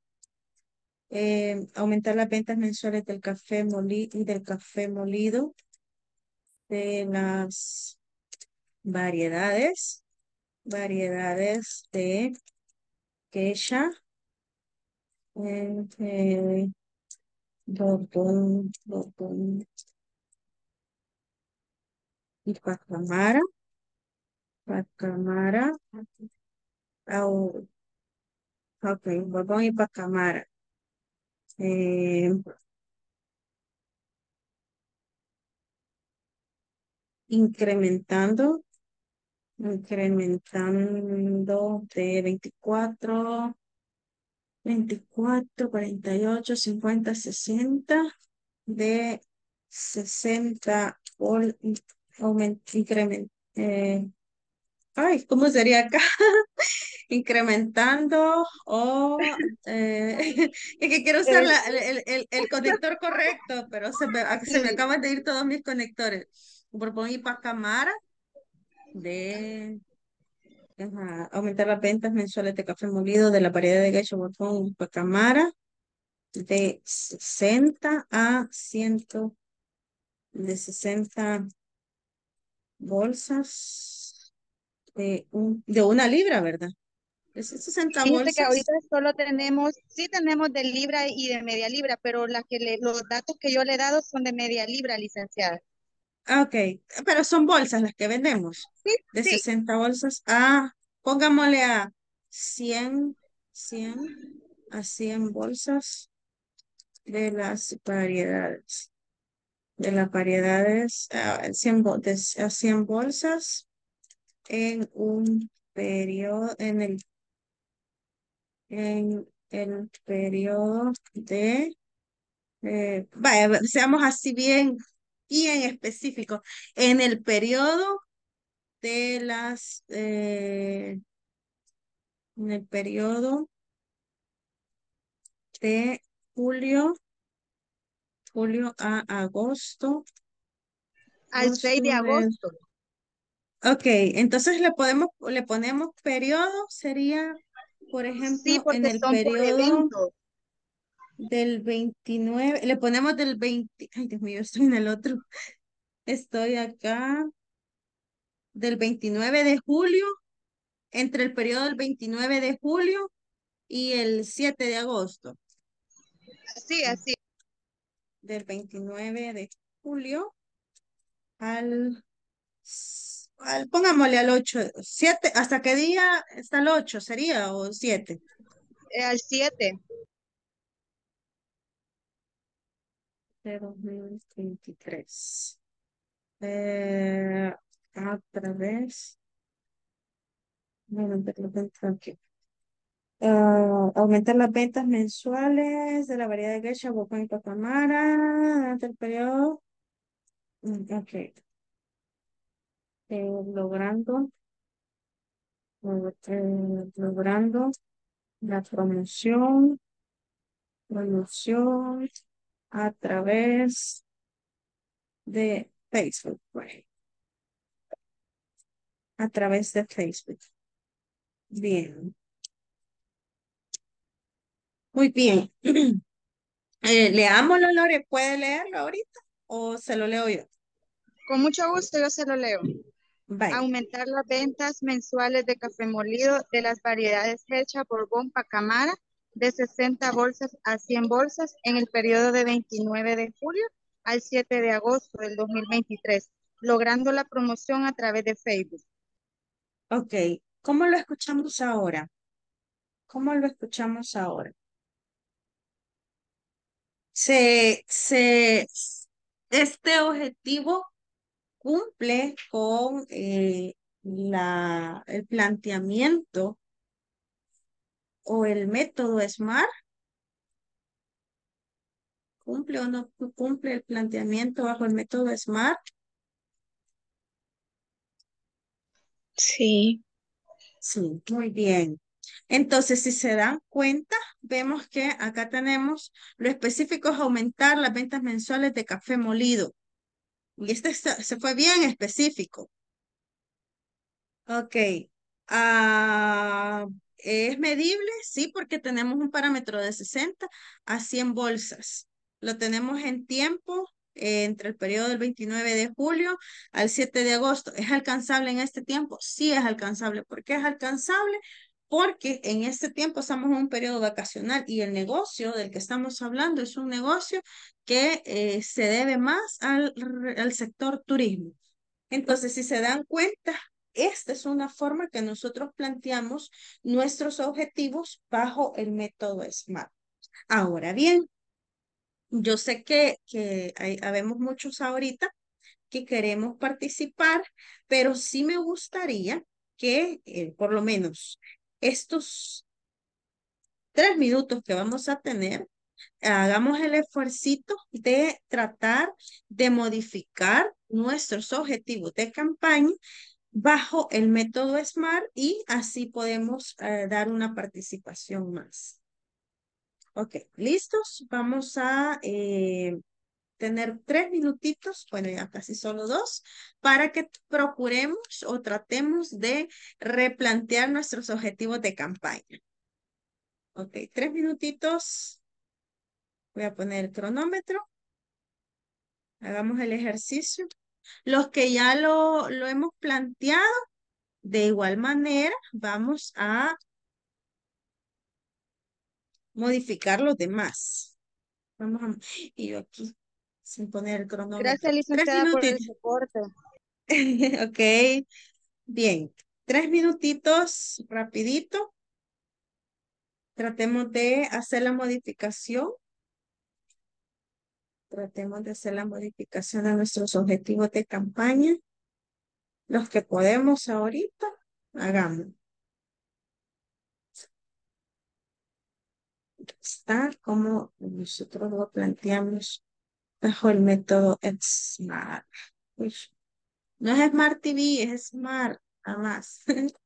eh, aumentar las ventas mensuales del café molido y del café molido de las variedades, variedades de quecha, eh, eh, Bourbon, y Pacamara, Pacamara, au- ok, Bourbon y Pacamara. Eh, incrementando, incrementando de 24, 24, 48, 50, 60, de 60 por aument, increment, eh, ay, ¿cómo sería acá? Incrementando o eh, es que quiero usar la- el, el, el conector correcto, pero se me, se me acaban de ir todos mis conectores. Borbón y Pacamara de ajá, aumentar las ventas mensuales de café molido de la variedad de Geisha Borbón y Pacamara de 60 a 100 de 60 bolsas de, un, de una libra, ¿verdad? De 60 Fíjese que bolsas. ahorita solo tenemos, sí tenemos de libra y de media libra, pero las que le- los datos que yo le he dado son de media libra, licenciada. Ah, Ok, pero son bolsas las que vendemos. Sí, De sí. 60 bolsas. Ah, pongámosle a 100, 100 a 100 bolsas de las variedades. De las variedades, ah, 100, bo- de- a 100 bolsas en un periodo, en el, en el periodo de Eh, vaya, seamos así bien, bien específicos. En el periodo de las, eh, en el periodo de julio, julio a agosto. Al 6 de agosto. Ok, entonces le podemos, le ponemos periodo, sería, por ejemplo, Sí, en el periodo del 29, le ponemos del 20, ay Dios mío, estoy en el otro, estoy acá, del 29 de julio, entre el periodo del 29 de julio y el 7 de agosto. Sí, así. Del 29 de julio al, al pongámosle al 8, 7, ¿hasta qué día está el 8? ¿Sería o 7? eh, al 7. de 2023. Eh, a través. Bueno, aquí. Ah, aumentar las ventas mensuales de la variedad de geisha, bocón y pacamara durante el periodo. Mm, Ok. Eh, logrando. eh, logrando la promoción. Promoción a través de Facebook. A través de Facebook. Bien. Muy bien. Eh, leámoslo, Lore. ¿Puede leerlo ahorita o se lo leo yo? Con mucho gusto yo se lo leo. Bye. Aumentar las ventas mensuales de café molido de las variedades Hecha, Borbón, Pacamara de 60 bolsas a 100 bolsas en el periodo de 29 de julio al 7 de agosto del 2023, logrando la promoción a través de Facebook. Ok. ¿Cómo lo escuchamos ahora? ¿Cómo lo escuchamos ahora? Se, se, este objetivo cumple con eh, la, el planteamiento o el método SMART. ¿Cumple o no cumple el planteamiento bajo el método SMART? Sí. Sí, muy bien. Entonces, si se dan cuenta, vemos que acá tenemos lo específico es aumentar las ventas mensuales de café molido. Y este se fue bien específico. Ok. Ah, ¿es medible? Sí, porque tenemos un parámetro de 60 a 100 bolsas. Lo tenemos en tiempo eh, entre el periodo del 29 de julio al 7 de agosto. ¿Es alcanzable en este tiempo? Sí es alcanzable. ¿Por qué es alcanzable? Porque en este tiempo estamos en un periodo vacacional y el negocio del que estamos hablando es un negocio que eh, se debe más al, sector turismo. Entonces, si se dan cuenta, esta es una forma que nosotros planteamos nuestros objetivos bajo el método SMART. Ahora bien, yo sé que, que hay, habemos muchos ahorita que queremos participar, pero sí me gustaría que eh, por lo menos estos tres minutos que vamos a tener, hagamos el esfuercito de tratar de modificar nuestros objetivos de campaña bajo el método SMART y así podemos eh, dar una participación más. Ok, ¿listos? Vamos a eh, tener tres minutitos, bueno, ya casi solo dos, para que procuremos o tratemos de replantear nuestros objetivos de campaña. Ok, tres minutitos. Voy a poner el cronómetro. Hagamos el ejercicio. Los que ya lo, lo hemos planteado, de igual manera, vamos a modificar los demás. Vamos a, y yo aquí, sin poner el cronómetro. Gracias, Tres licenciada, por el soporte. ok, bien. Tres minutitos, rapidito. Tratemos de hacer la modificación. Tratemos de hacer la modificación a nuestros objetivos de campaña. Los que podemos ahorita, hagamos. está como nosotros lo planteamos bajo el método SMART. no es Smart TV, es Smart, nada más.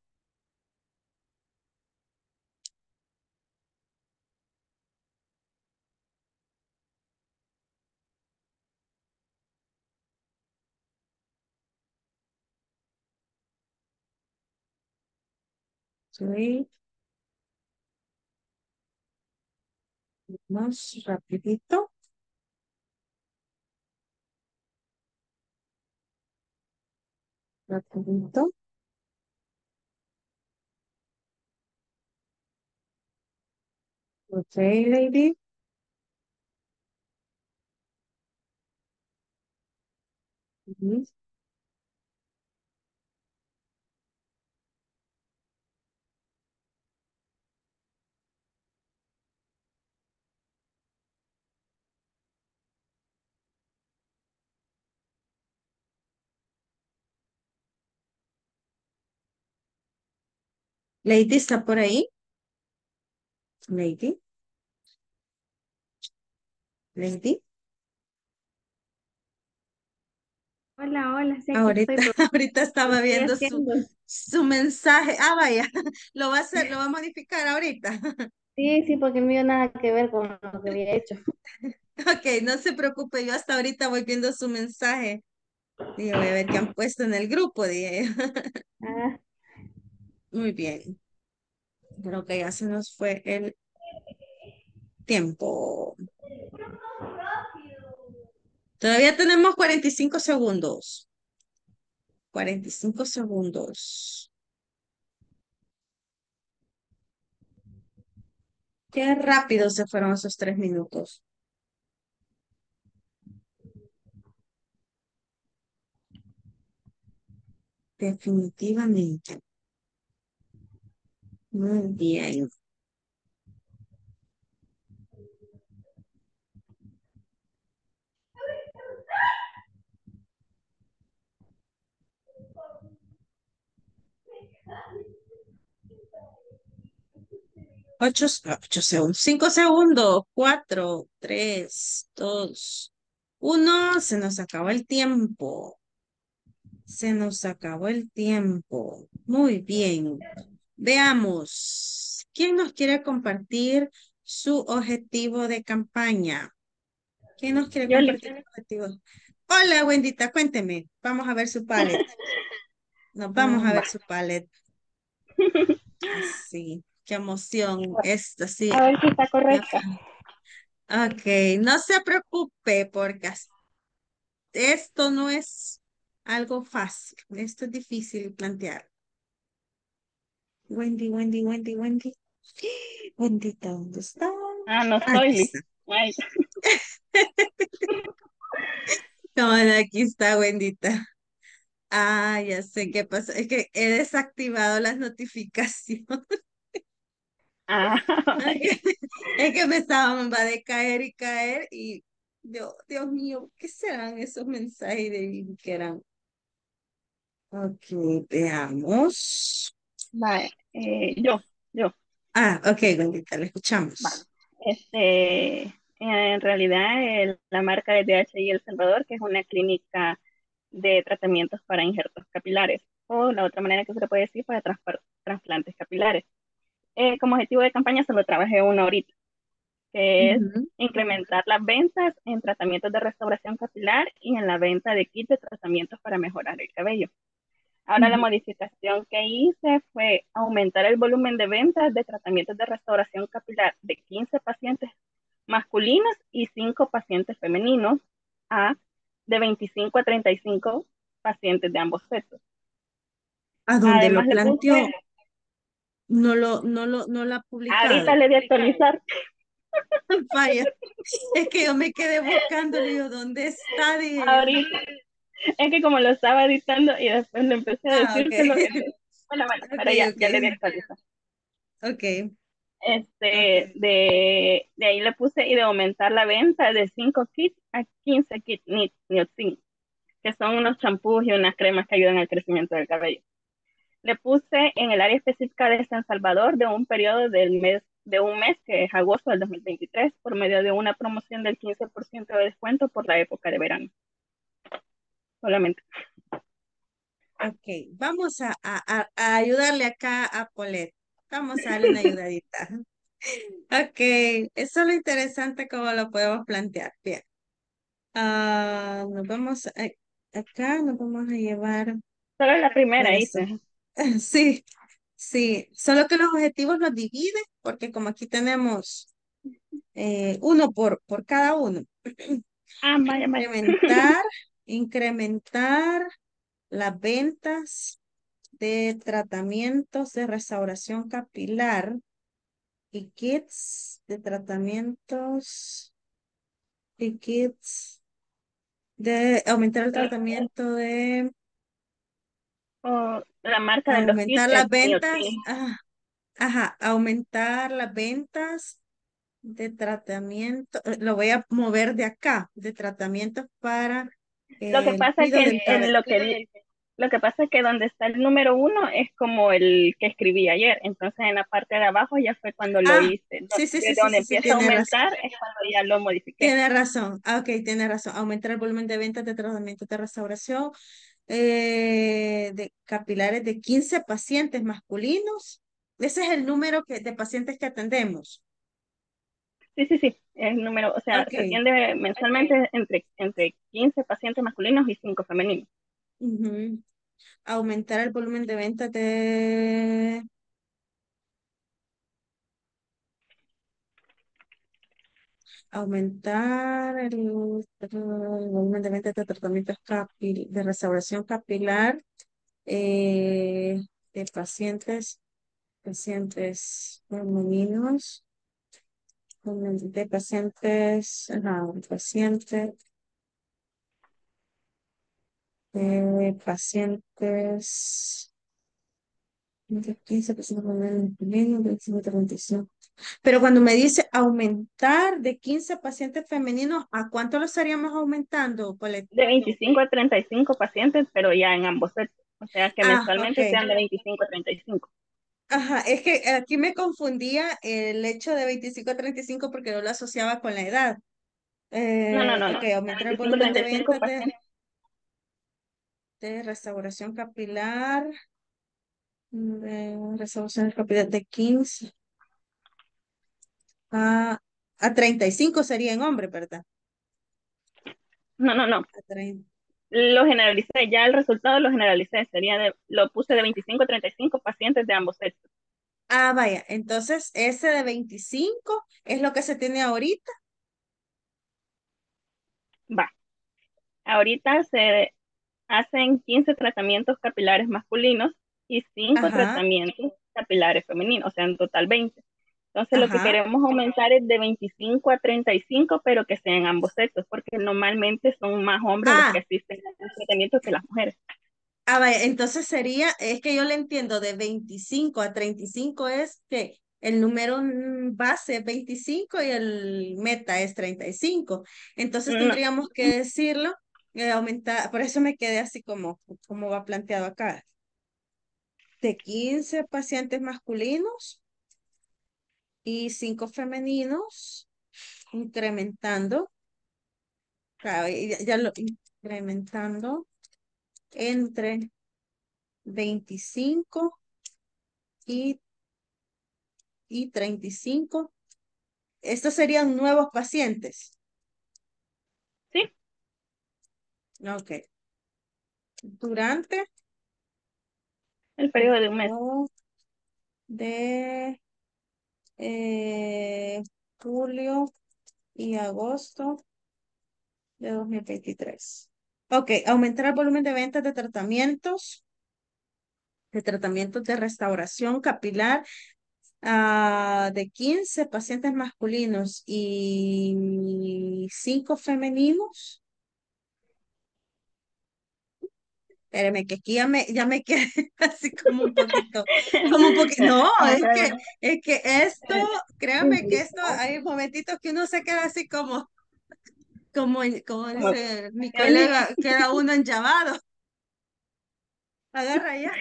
Sí. Más rapidito. Rapidito. Okay, lady. Mhm. Lady está por ahí. Lady. Lady. Hola, hola, sé que Ahorita, estoy, ahorita estaba viendo su, su mensaje. Ah, vaya, lo va a hacer, lo va a modificar ahorita. Sí, sí, porque no mío nada que ver con lo que había hecho. Ok, no se preocupe, yo hasta ahorita voy viendo su mensaje. Dije, voy a ver qué han puesto en el grupo, dije. Ah, Muy bien. Creo que ya se nos fue el tiempo. Todavía tenemos 45 segundos. 45 segundos. Qué rápido se fueron esos tres minutos. Definitivamente. Muy bien. Ocho, ocho segundos. Cinco segundos. Cuatro, tres, dos, uno. Se nos acabó el tiempo. Se nos acabó el tiempo. Muy bien. Veamos. ¿Quién nos quiere compartir su objetivo de campaña? ¿Quién nos quiere Yo le- compartir su objetivo? Hola, Wendita, cuénteme. Vamos a ver su palette. Nos vamos a ver su palette. Así, qué emoción. Esto sí. A ver si está correcta. Ok, no se preocupe porque esto no es algo fácil. Esto es difícil plantear. Wendy, Wendy, Wendy, Wendy. Wendita, ¿dónde está? Ah, no. Ay, Cámara, aquí está, Wendita. Ah, ya sé qué pasó. Es que he desactivado las notificaciones. ah, Es que, es que me estaban, va de caer y caer y Dios, Dios mío, ¿qué serán esos mensajes de que eran? Ok, veamos. Vale, eh, yo, yo. Ah, ok, Wendita, la Vale. escuchamos. Este, en realidad, el- la marca de DHI El Salvador, que es una clínica de tratamientos para injertos capilares, o la otra manera que se le puede decir para trasplantes capilares. Eh, como objetivo de campaña solo trabajé una ahorita, que es incrementar las ventas en tratamientos de restauración capilar y en la venta de kits de tratamientos para mejorar el cabello. Ahora la modificación que hice fue aumentar el volumen de ventas de tratamientos de restauración capilar de 15 pacientes masculinos y 5 pacientes femeninos a de 25 a 35 pacientes de ambos sexos. ¿A dónde lo planteó? puse, No lo, no lo, no lo ha publicado. ahorita le a actualizar, Vaya, es que yo me quedé buscando, le digo, ¿dónde está? Dije yo. ahorita, es que como lo estaba editando y después le empecé a Ah, decir que lo ok. bueno, bueno, Ok, pero ya, ok. ya le di actualizar. Ok, Este, de, de ahí le puse y de aumentar la venta de 5 kits a 15 kits ni- Nioxin, que son unos champús y unas cremas que ayudan al crecimiento del cabello. Le puse en el área específica de San Salvador de un periodo del mes de un mes, que es agosto del 2023, por medio de una promoción del 15% de descuento por la época de verano. Solamente. Ok, vamos a, a, a ayudarle acá a Polet. Vamos a darle una ayudadita. Ok, eso es lo interesante cómo lo podemos plantear. Bien. Ah, nos vamos a, acá, nos vamos a llevar. Solo la primera, eso. Sí, sí. Solo que los objetivos nos dividen, porque como aquí tenemos eh, uno por, por cada uno. Ah, vaya, vaya. Incrementar las ventas de tratamientos de restauración capilar y kits de tratamientos y kits de aumentar el tratamiento de la marca de los aumentar las ventas ajá, aumentar las ventas de tratamiento eh, lo voy a mover de acá de tratamientos para lo que pasa es que en lo que lo que pasa es que donde está el número uno es como el que escribí ayer. Entonces en la parte de abajo ya fue cuando lo Ah, hice. sí, sí, sí, donde sí, sí, empieza a aumentar es cuando ya lo modifiqué. Tiene razón, ah, ok, tiene razón. Aumentar el volumen de ventas de tratamientos de restauración eh, de capilares de 15 pacientes masculinos. Ese es el número que, de pacientes que atendemos. Sí, sí, sí, es el número, o sea, se atiende mensualmente entre, entre 15 pacientes masculinos y 5 femeninos. Ujú. Aumentar el volumen de ventas de aumentar el, el volumen de ventas de tratamientos capil- de restauración capilar eh, de pacientes, pacientes femeninos, de pacientes, ajá, pacientes, eh, pacientes de 15 pacientes femeninos, 25, 35. Pero cuando me dice aumentar de 15 pacientes femeninos, ¿a cuánto lo estaríamos aumentando? De 25 a 35 pacientes, pero ya en ambos sexos. O sea, que Ah, mensualmente ok. sean de 25 a 35. Ajá, es que aquí me confundía el hecho de 25 a 35 porque no lo asociaba con la edad. No, no, Eh, no, no. ok, aumentar el 25 volumen de 35 ventas de, pacientes. de restauración capilar, de restauración capilar de 15 a, a 35 sería en hombre, ¿verdad? No, no, no. A 30. Lo generalicé, ya el resultado lo generalicé. Sería de, lo puse de 25 a 35 pacientes de ambos sexos. Ah, vaya, entonces ese de 25 es lo que se tiene ahorita. Va. Ahorita se hacen 15 tratamientos capilares masculinos y 5 Ajá. tratamientos capilares femeninos, o sea, en total 20. Entonces, lo que queremos aumentar es de 25 a 35, pero que sean ambos sexos, porque normalmente son más hombres Ah. los que asisten a los tratamientos que las mujeres. Ah, vaya, entonces sería, es que yo le entiendo, de 25 a 35 es que el número base es 25 y el meta es 35. Entonces No. tendríamos que decirlo, eh, aumentar, por eso me quedé así como, como va planteado acá. De 15 pacientes masculinos y 5 femeninos, incrementando, claro, ya, ya lo incrementando entre 25 y, y 35. Estos serían nuevos pacientes. Sí, Ok. Durante el periodo de un mes. de eh, julio y agosto de 2023. Ok, aumentar el volumen de ventas de tratamientos, de tratamientos de restauración capilar ah, de 15 pacientes masculinos y 5 femeninos. Espérame, que aquí ya me, ya me quedé así como un poquito, como un poquito, no, es que, es que esto, créanme que esto, hay momentitos que uno se queda así como, como, como dice mi colega, queda uno enllavado. Agarra ya.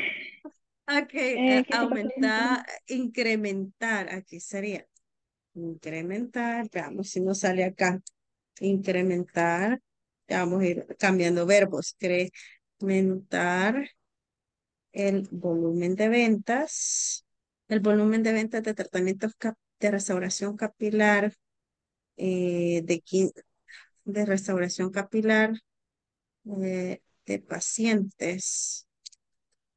Ok, Eh, eh, aumentar, incrementar, aquí sería, incrementar, veamos si nos sale acá, incrementar, ya vamos a ir cambiando verbos, incrementar el volumen de ventas, el volumen de ventas de tratamientos de restauración capilar, eh, de, de restauración capilar eh, de pacientes,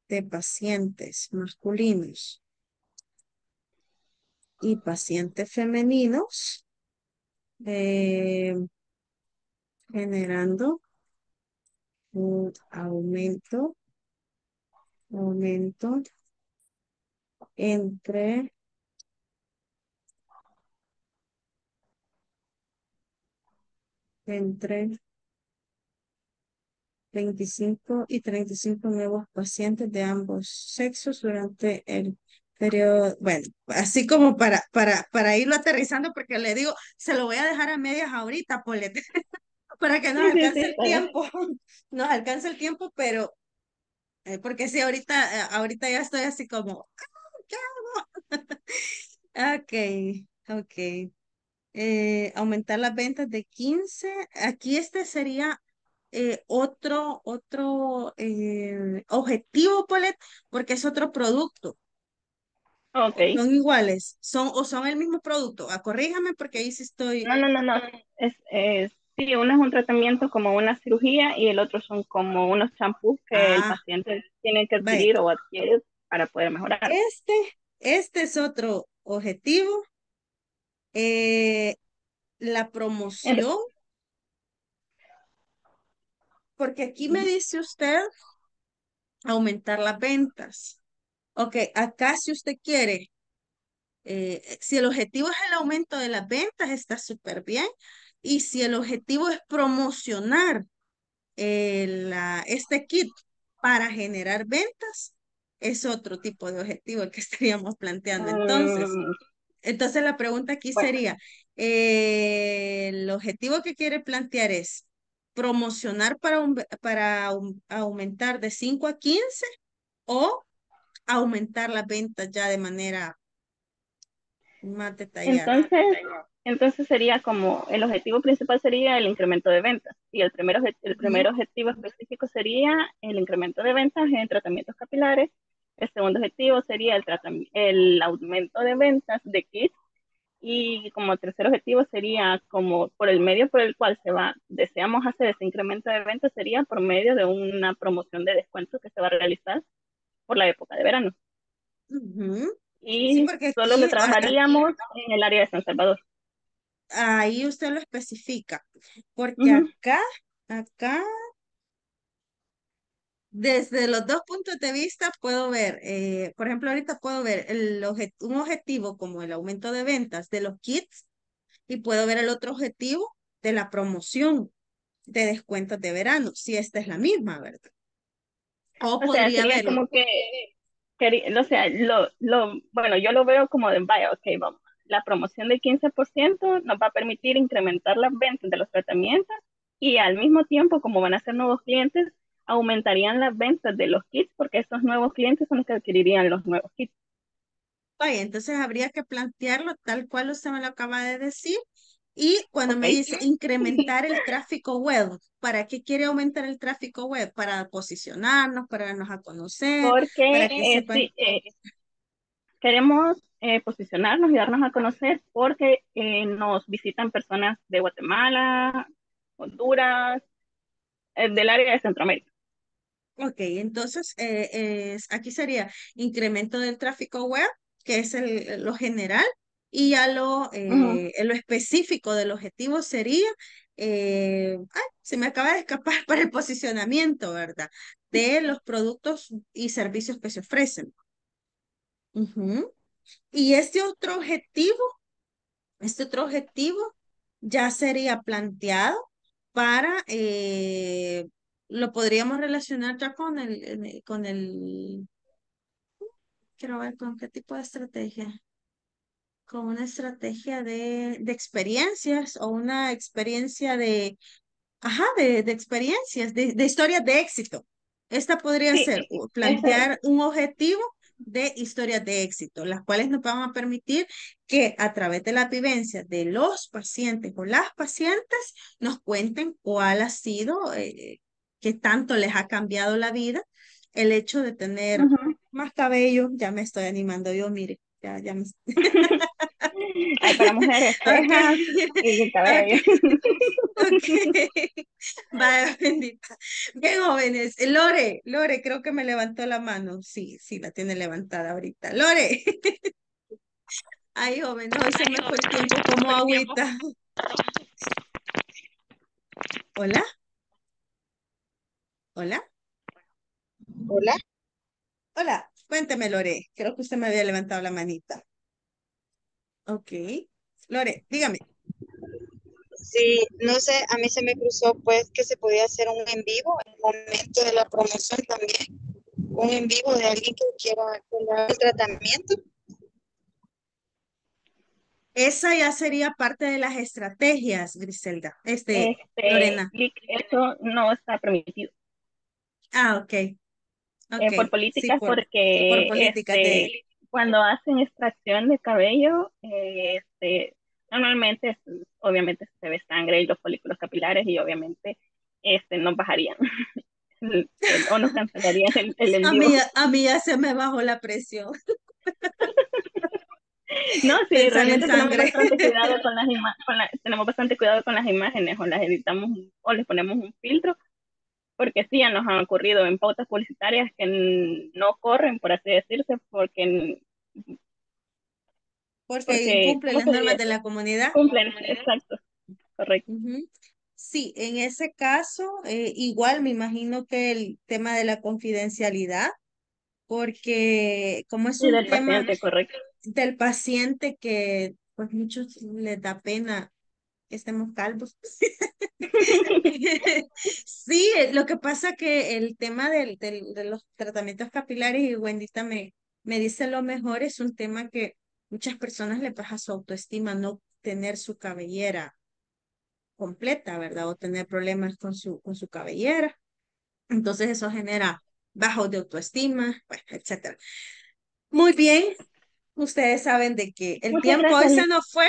de pacientes masculinos y pacientes femeninos, eh, generando un aumento, aumento entre entre 25 y 35 nuevos pacientes de ambos sexos durante el periodo, bueno, así como para, para, para irlo aterrizando, porque le digo, se lo voy a dejar a medias ahorita, Polete, para que nos alcance el tiempo, nos alcance el tiempo, pero, eh, porque si ahorita, eh, ahorita ya estoy así como, ¿qué hago? ok, ok. Eh, aumentar las ventas de 15. Aquí este sería eh, otro, otro eh, objetivo, Paulette, porque es otro producto. Okay. Son iguales, son o son el mismo producto. Ah, corríjame porque ahí sí estoy. No, no, no, no. Es, es, sí, uno es un tratamiento como una cirugía y el otro son como unos champús que el Ah, paciente tiene que adquirir o adquiere para poder mejorar. Este, este es otro objetivo. Eh, la promoción, porque aquí me dice usted aumentar las ventas. Ok, acá si usted quiere, eh, si el objetivo es el aumento de las ventas, está súper bien. Y si el objetivo es promocionar eh, la, este kit para generar ventas, es otro tipo de objetivo el que estaríamos planteando. Entonces, Mm, entonces la pregunta aquí Bueno. sería, eh, el objetivo que quiere plantear es promocionar para, un- para aum- aumentar de 5 a 15 o aumentar las ventas ya de manera más detallada. entonces, entonces sería como el objetivo principal sería el incremento de ventas y el primer, el primer objetivo específico sería el incremento de ventas en tratamientos capilares. El segundo objetivo sería el, el aumento de ventas de kits y como tercer objetivo sería como por el medio por el cual se va, deseamos hacer ese incremento de ventas sería por medio de una promoción de descuento que se va a realizar por la época de verano. Y Sí, solo lo trabajaríamos en el área de San Salvador. Ahí usted lo especifica, porque acá, acá, desde los dos puntos de vista puedo ver, eh, por ejemplo, ahorita puedo ver el un objetivo como el aumento de ventas de los kits y puedo ver el otro objetivo de la promoción de descuentos de verano, si esta es la misma, ¿verdad? O O sea, podría sería verlo. como que, queri- o sea, lo, lo, bueno, yo lo veo como de, vaya, ok, vamos, la promoción del 15% nos va a permitir incrementar las ventas de los tratamientos y al mismo tiempo, como van a ser nuevos clientes, aumentarían las ventas de los kits porque esos nuevos clientes son los que adquirirían los nuevos kits. Vaya, entonces habría que plantearlo tal cual usted me lo acaba de decir. Y cuando me Ok. dice incrementar el tráfico web, ¿para qué quiere aumentar el tráfico web? Para posicionarnos, para darnos a conocer, Porque para que eh, sepan. sí, eh, queremos eh, posicionarnos y darnos a conocer porque eh, nos visitan personas de Guatemala, Honduras, eh, del área de Centroamérica. Ok, entonces es, aquí sería incremento del tráfico web, que es el, lo general, y ya lo, eh, lo específico del objetivo sería, eh, ay, se me acaba de escapar para el posicionamiento, ¿verdad? De los productos y servicios que se ofrecen. Y este otro objetivo, este otro objetivo ya sería planteado para, eh, lo podríamos relacionar ya con el, con el, quiero ver con qué tipo de estrategia, con una estrategia de, de experiencias o una experiencia de, ajá, de, de experiencias, de, de historias de éxito. Esta podría Sí, ser esa- plantear un objetivo de historias de éxito, las cuales nos van a permitir que a través de la vivencia de los pacientes o las pacientes nos cuenten cuál ha sido, eh, qué tanto les ha cambiado la vida el hecho de tener más cabello. Ya me estoy animando yo, mire, ya, ya me... Ay, para mujeres, cejas y cabello. Okay. Vaya, bendita. Bien, jóvenes. Lore, Lore, creo que me levantó la mano. Sí, sí, la tiene levantada ahorita. Lore. Ay, joven, hoy se me fue el tiempo como agüita. Hola. Hola. Hola. Hola, cuénteme, Lore. Creo que usted me había levantado la manita. Ok. Lore, dígame. Sí, no sé, a mí se me cruzó pues que se podía hacer un en vivo en el momento de la promoción también. Un en vivo de alguien que quiera el tratamiento. Esa ya sería parte de las estrategias, Griselda. Este, este Lorena. Eso no está permitido. Ah, ok. Eh, okay. por políticas, sí, por, porque por políticas este, de... cuando hacen extracción de cabello, eh, este, normalmente, obviamente se ve sangre y los folículos capilares y obviamente este, nos bajarían. O nos cancelarían el, el a, mí, a mí ya se me bajó la presión. No, sí, realmente tenemos bastante, cuidado con las con la, tenemos bastante cuidado con las imágenes o las editamos o les ponemos un filtro, porque sí ya nos han ocurrido en pautas publicitarias que no corren, por así decirse, porque... Porque, porque cumplen las normas de la comunidad. Cumplen, exacto, correcto. Sí, en ese caso, eh, igual me imagino que el tema de la confidencialidad, porque como es un del tema... Paciente, correcto del paciente que pues muchos les da pena estemos calvos. sí, lo que pasa que el tema del, del, de los tratamientos capilares, y Wendita me, me dice lo mejor, es un tema que muchas personas le baja su autoestima no tener su cabellera completa, ¿verdad? O tener problemas con su, con su cabellera. Entonces eso genera bajos de autoestima, bueno, etcétera. Muy bien, ustedes saben de que el tiempo hoy se nos fue,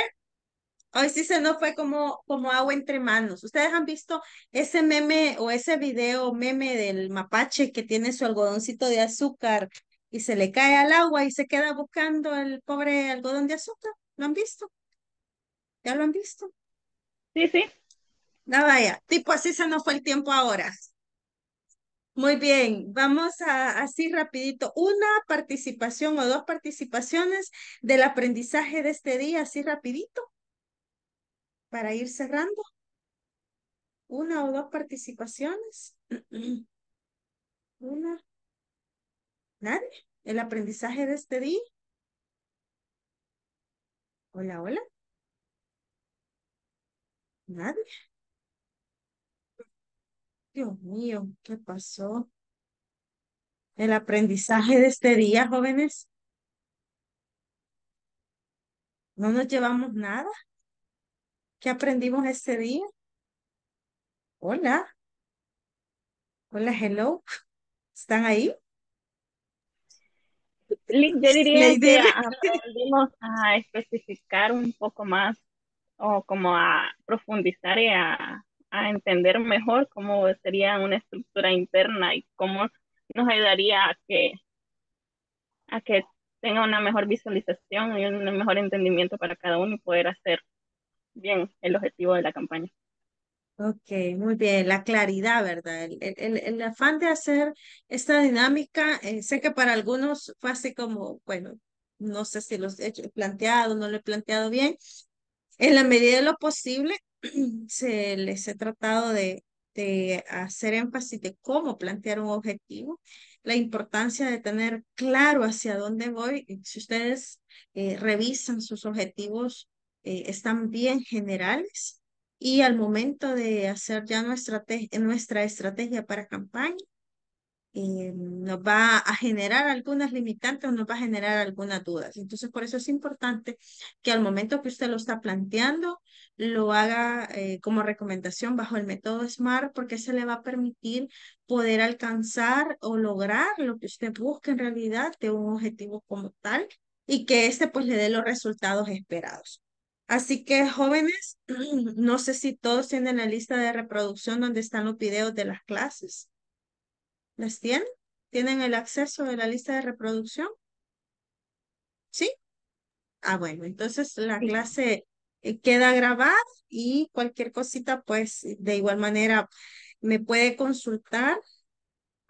hoy sí se nos fue como, como agua entre manos. Ustedes han visto ese meme o ese video meme del mapache que tiene su algodoncito de azúcar y se le cae al agua y se queda buscando el pobre algodón de azúcar. ¿Lo han visto? ¿Ya lo han visto? Sí, sí. No vaya, tipo así se nos fue el tiempo ahora. Muy bien, vamos a así rapidito, una participación o dos participaciones del aprendizaje de este día, así rapidito, para ir cerrando. Una o dos participaciones. Una. Nadie. El aprendizaje de este día. Hola, hola. Nadie. Dios mío, ¿qué pasó? El aprendizaje de este día, jóvenes. ¿No nos llevamos nada? ¿Qué aprendimos este día? Hola. Hola, hello. ¿Están ahí? Yo diría que aprendimos a especificar un poco más o como a profundizar y a a entender mejor cómo sería una estructura interna y cómo nos ayudaría a que, a que tenga una mejor visualización y un mejor entendimiento para cada uno y poder hacer bien el objetivo de la campaña. Ok, muy bien, la claridad, ¿verdad? El, el, el afán de hacer esta dinámica, eh, sé que para algunos fue así como, bueno, no sé si lo he planteado, no lo he planteado bien. En la medida de lo posible, se les he tratado de, de hacer énfasis de cómo plantear un objetivo, la importancia de tener claro hacia dónde voy. Si ustedes eh, revisan sus objetivos, eh, están bien generales y al momento de hacer ya nuestra, nuestra estrategia para campaña, eh, nos va a generar algunas limitantes o nos va a generar algunas dudas. Entonces, por eso es importante que al momento que usted lo está planteando, lo haga eh, como recomendación bajo el método SMART, porque se le va a permitir poder alcanzar o lograr lo que usted busca en realidad de un objetivo como tal y que este pues le dé los resultados esperados. Así que jóvenes, no sé si todos tienen la lista de reproducción donde están los videos de las clases. ¿Las tienen? ¿Tienen el acceso de la lista de reproducción? ¿Sí? Ah, bueno, entonces la clase eh, queda grabada y cualquier cosita, pues de igual manera me puede consultar.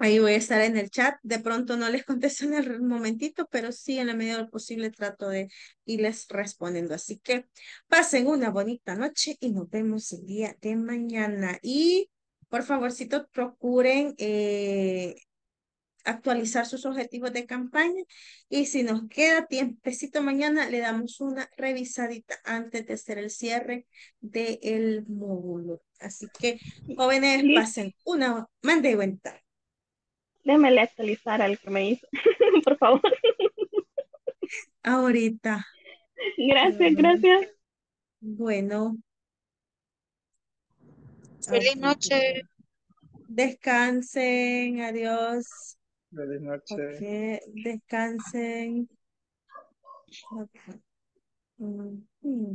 Ahí voy a estar en el chat. De pronto no les contesto en el momentito, pero sí en la medida de lo posible trato de irles respondiendo. Así que pasen una bonita noche y nos vemos el día de mañana. Y por favorcito, procuren eh, actualizar sus objetivos de campaña y si nos queda tiempecito mañana le damos una revisadita antes de hacer el cierre del módulo. Así que jóvenes pasen una mande cuenta. Démele actualizar al que me hizo, por favor. Ahorita. Gracias, gracias. Bueno. Feliz noche. Descansen, adiós. Feliz noche. Ok, descansen. Okay. Mm, hmm.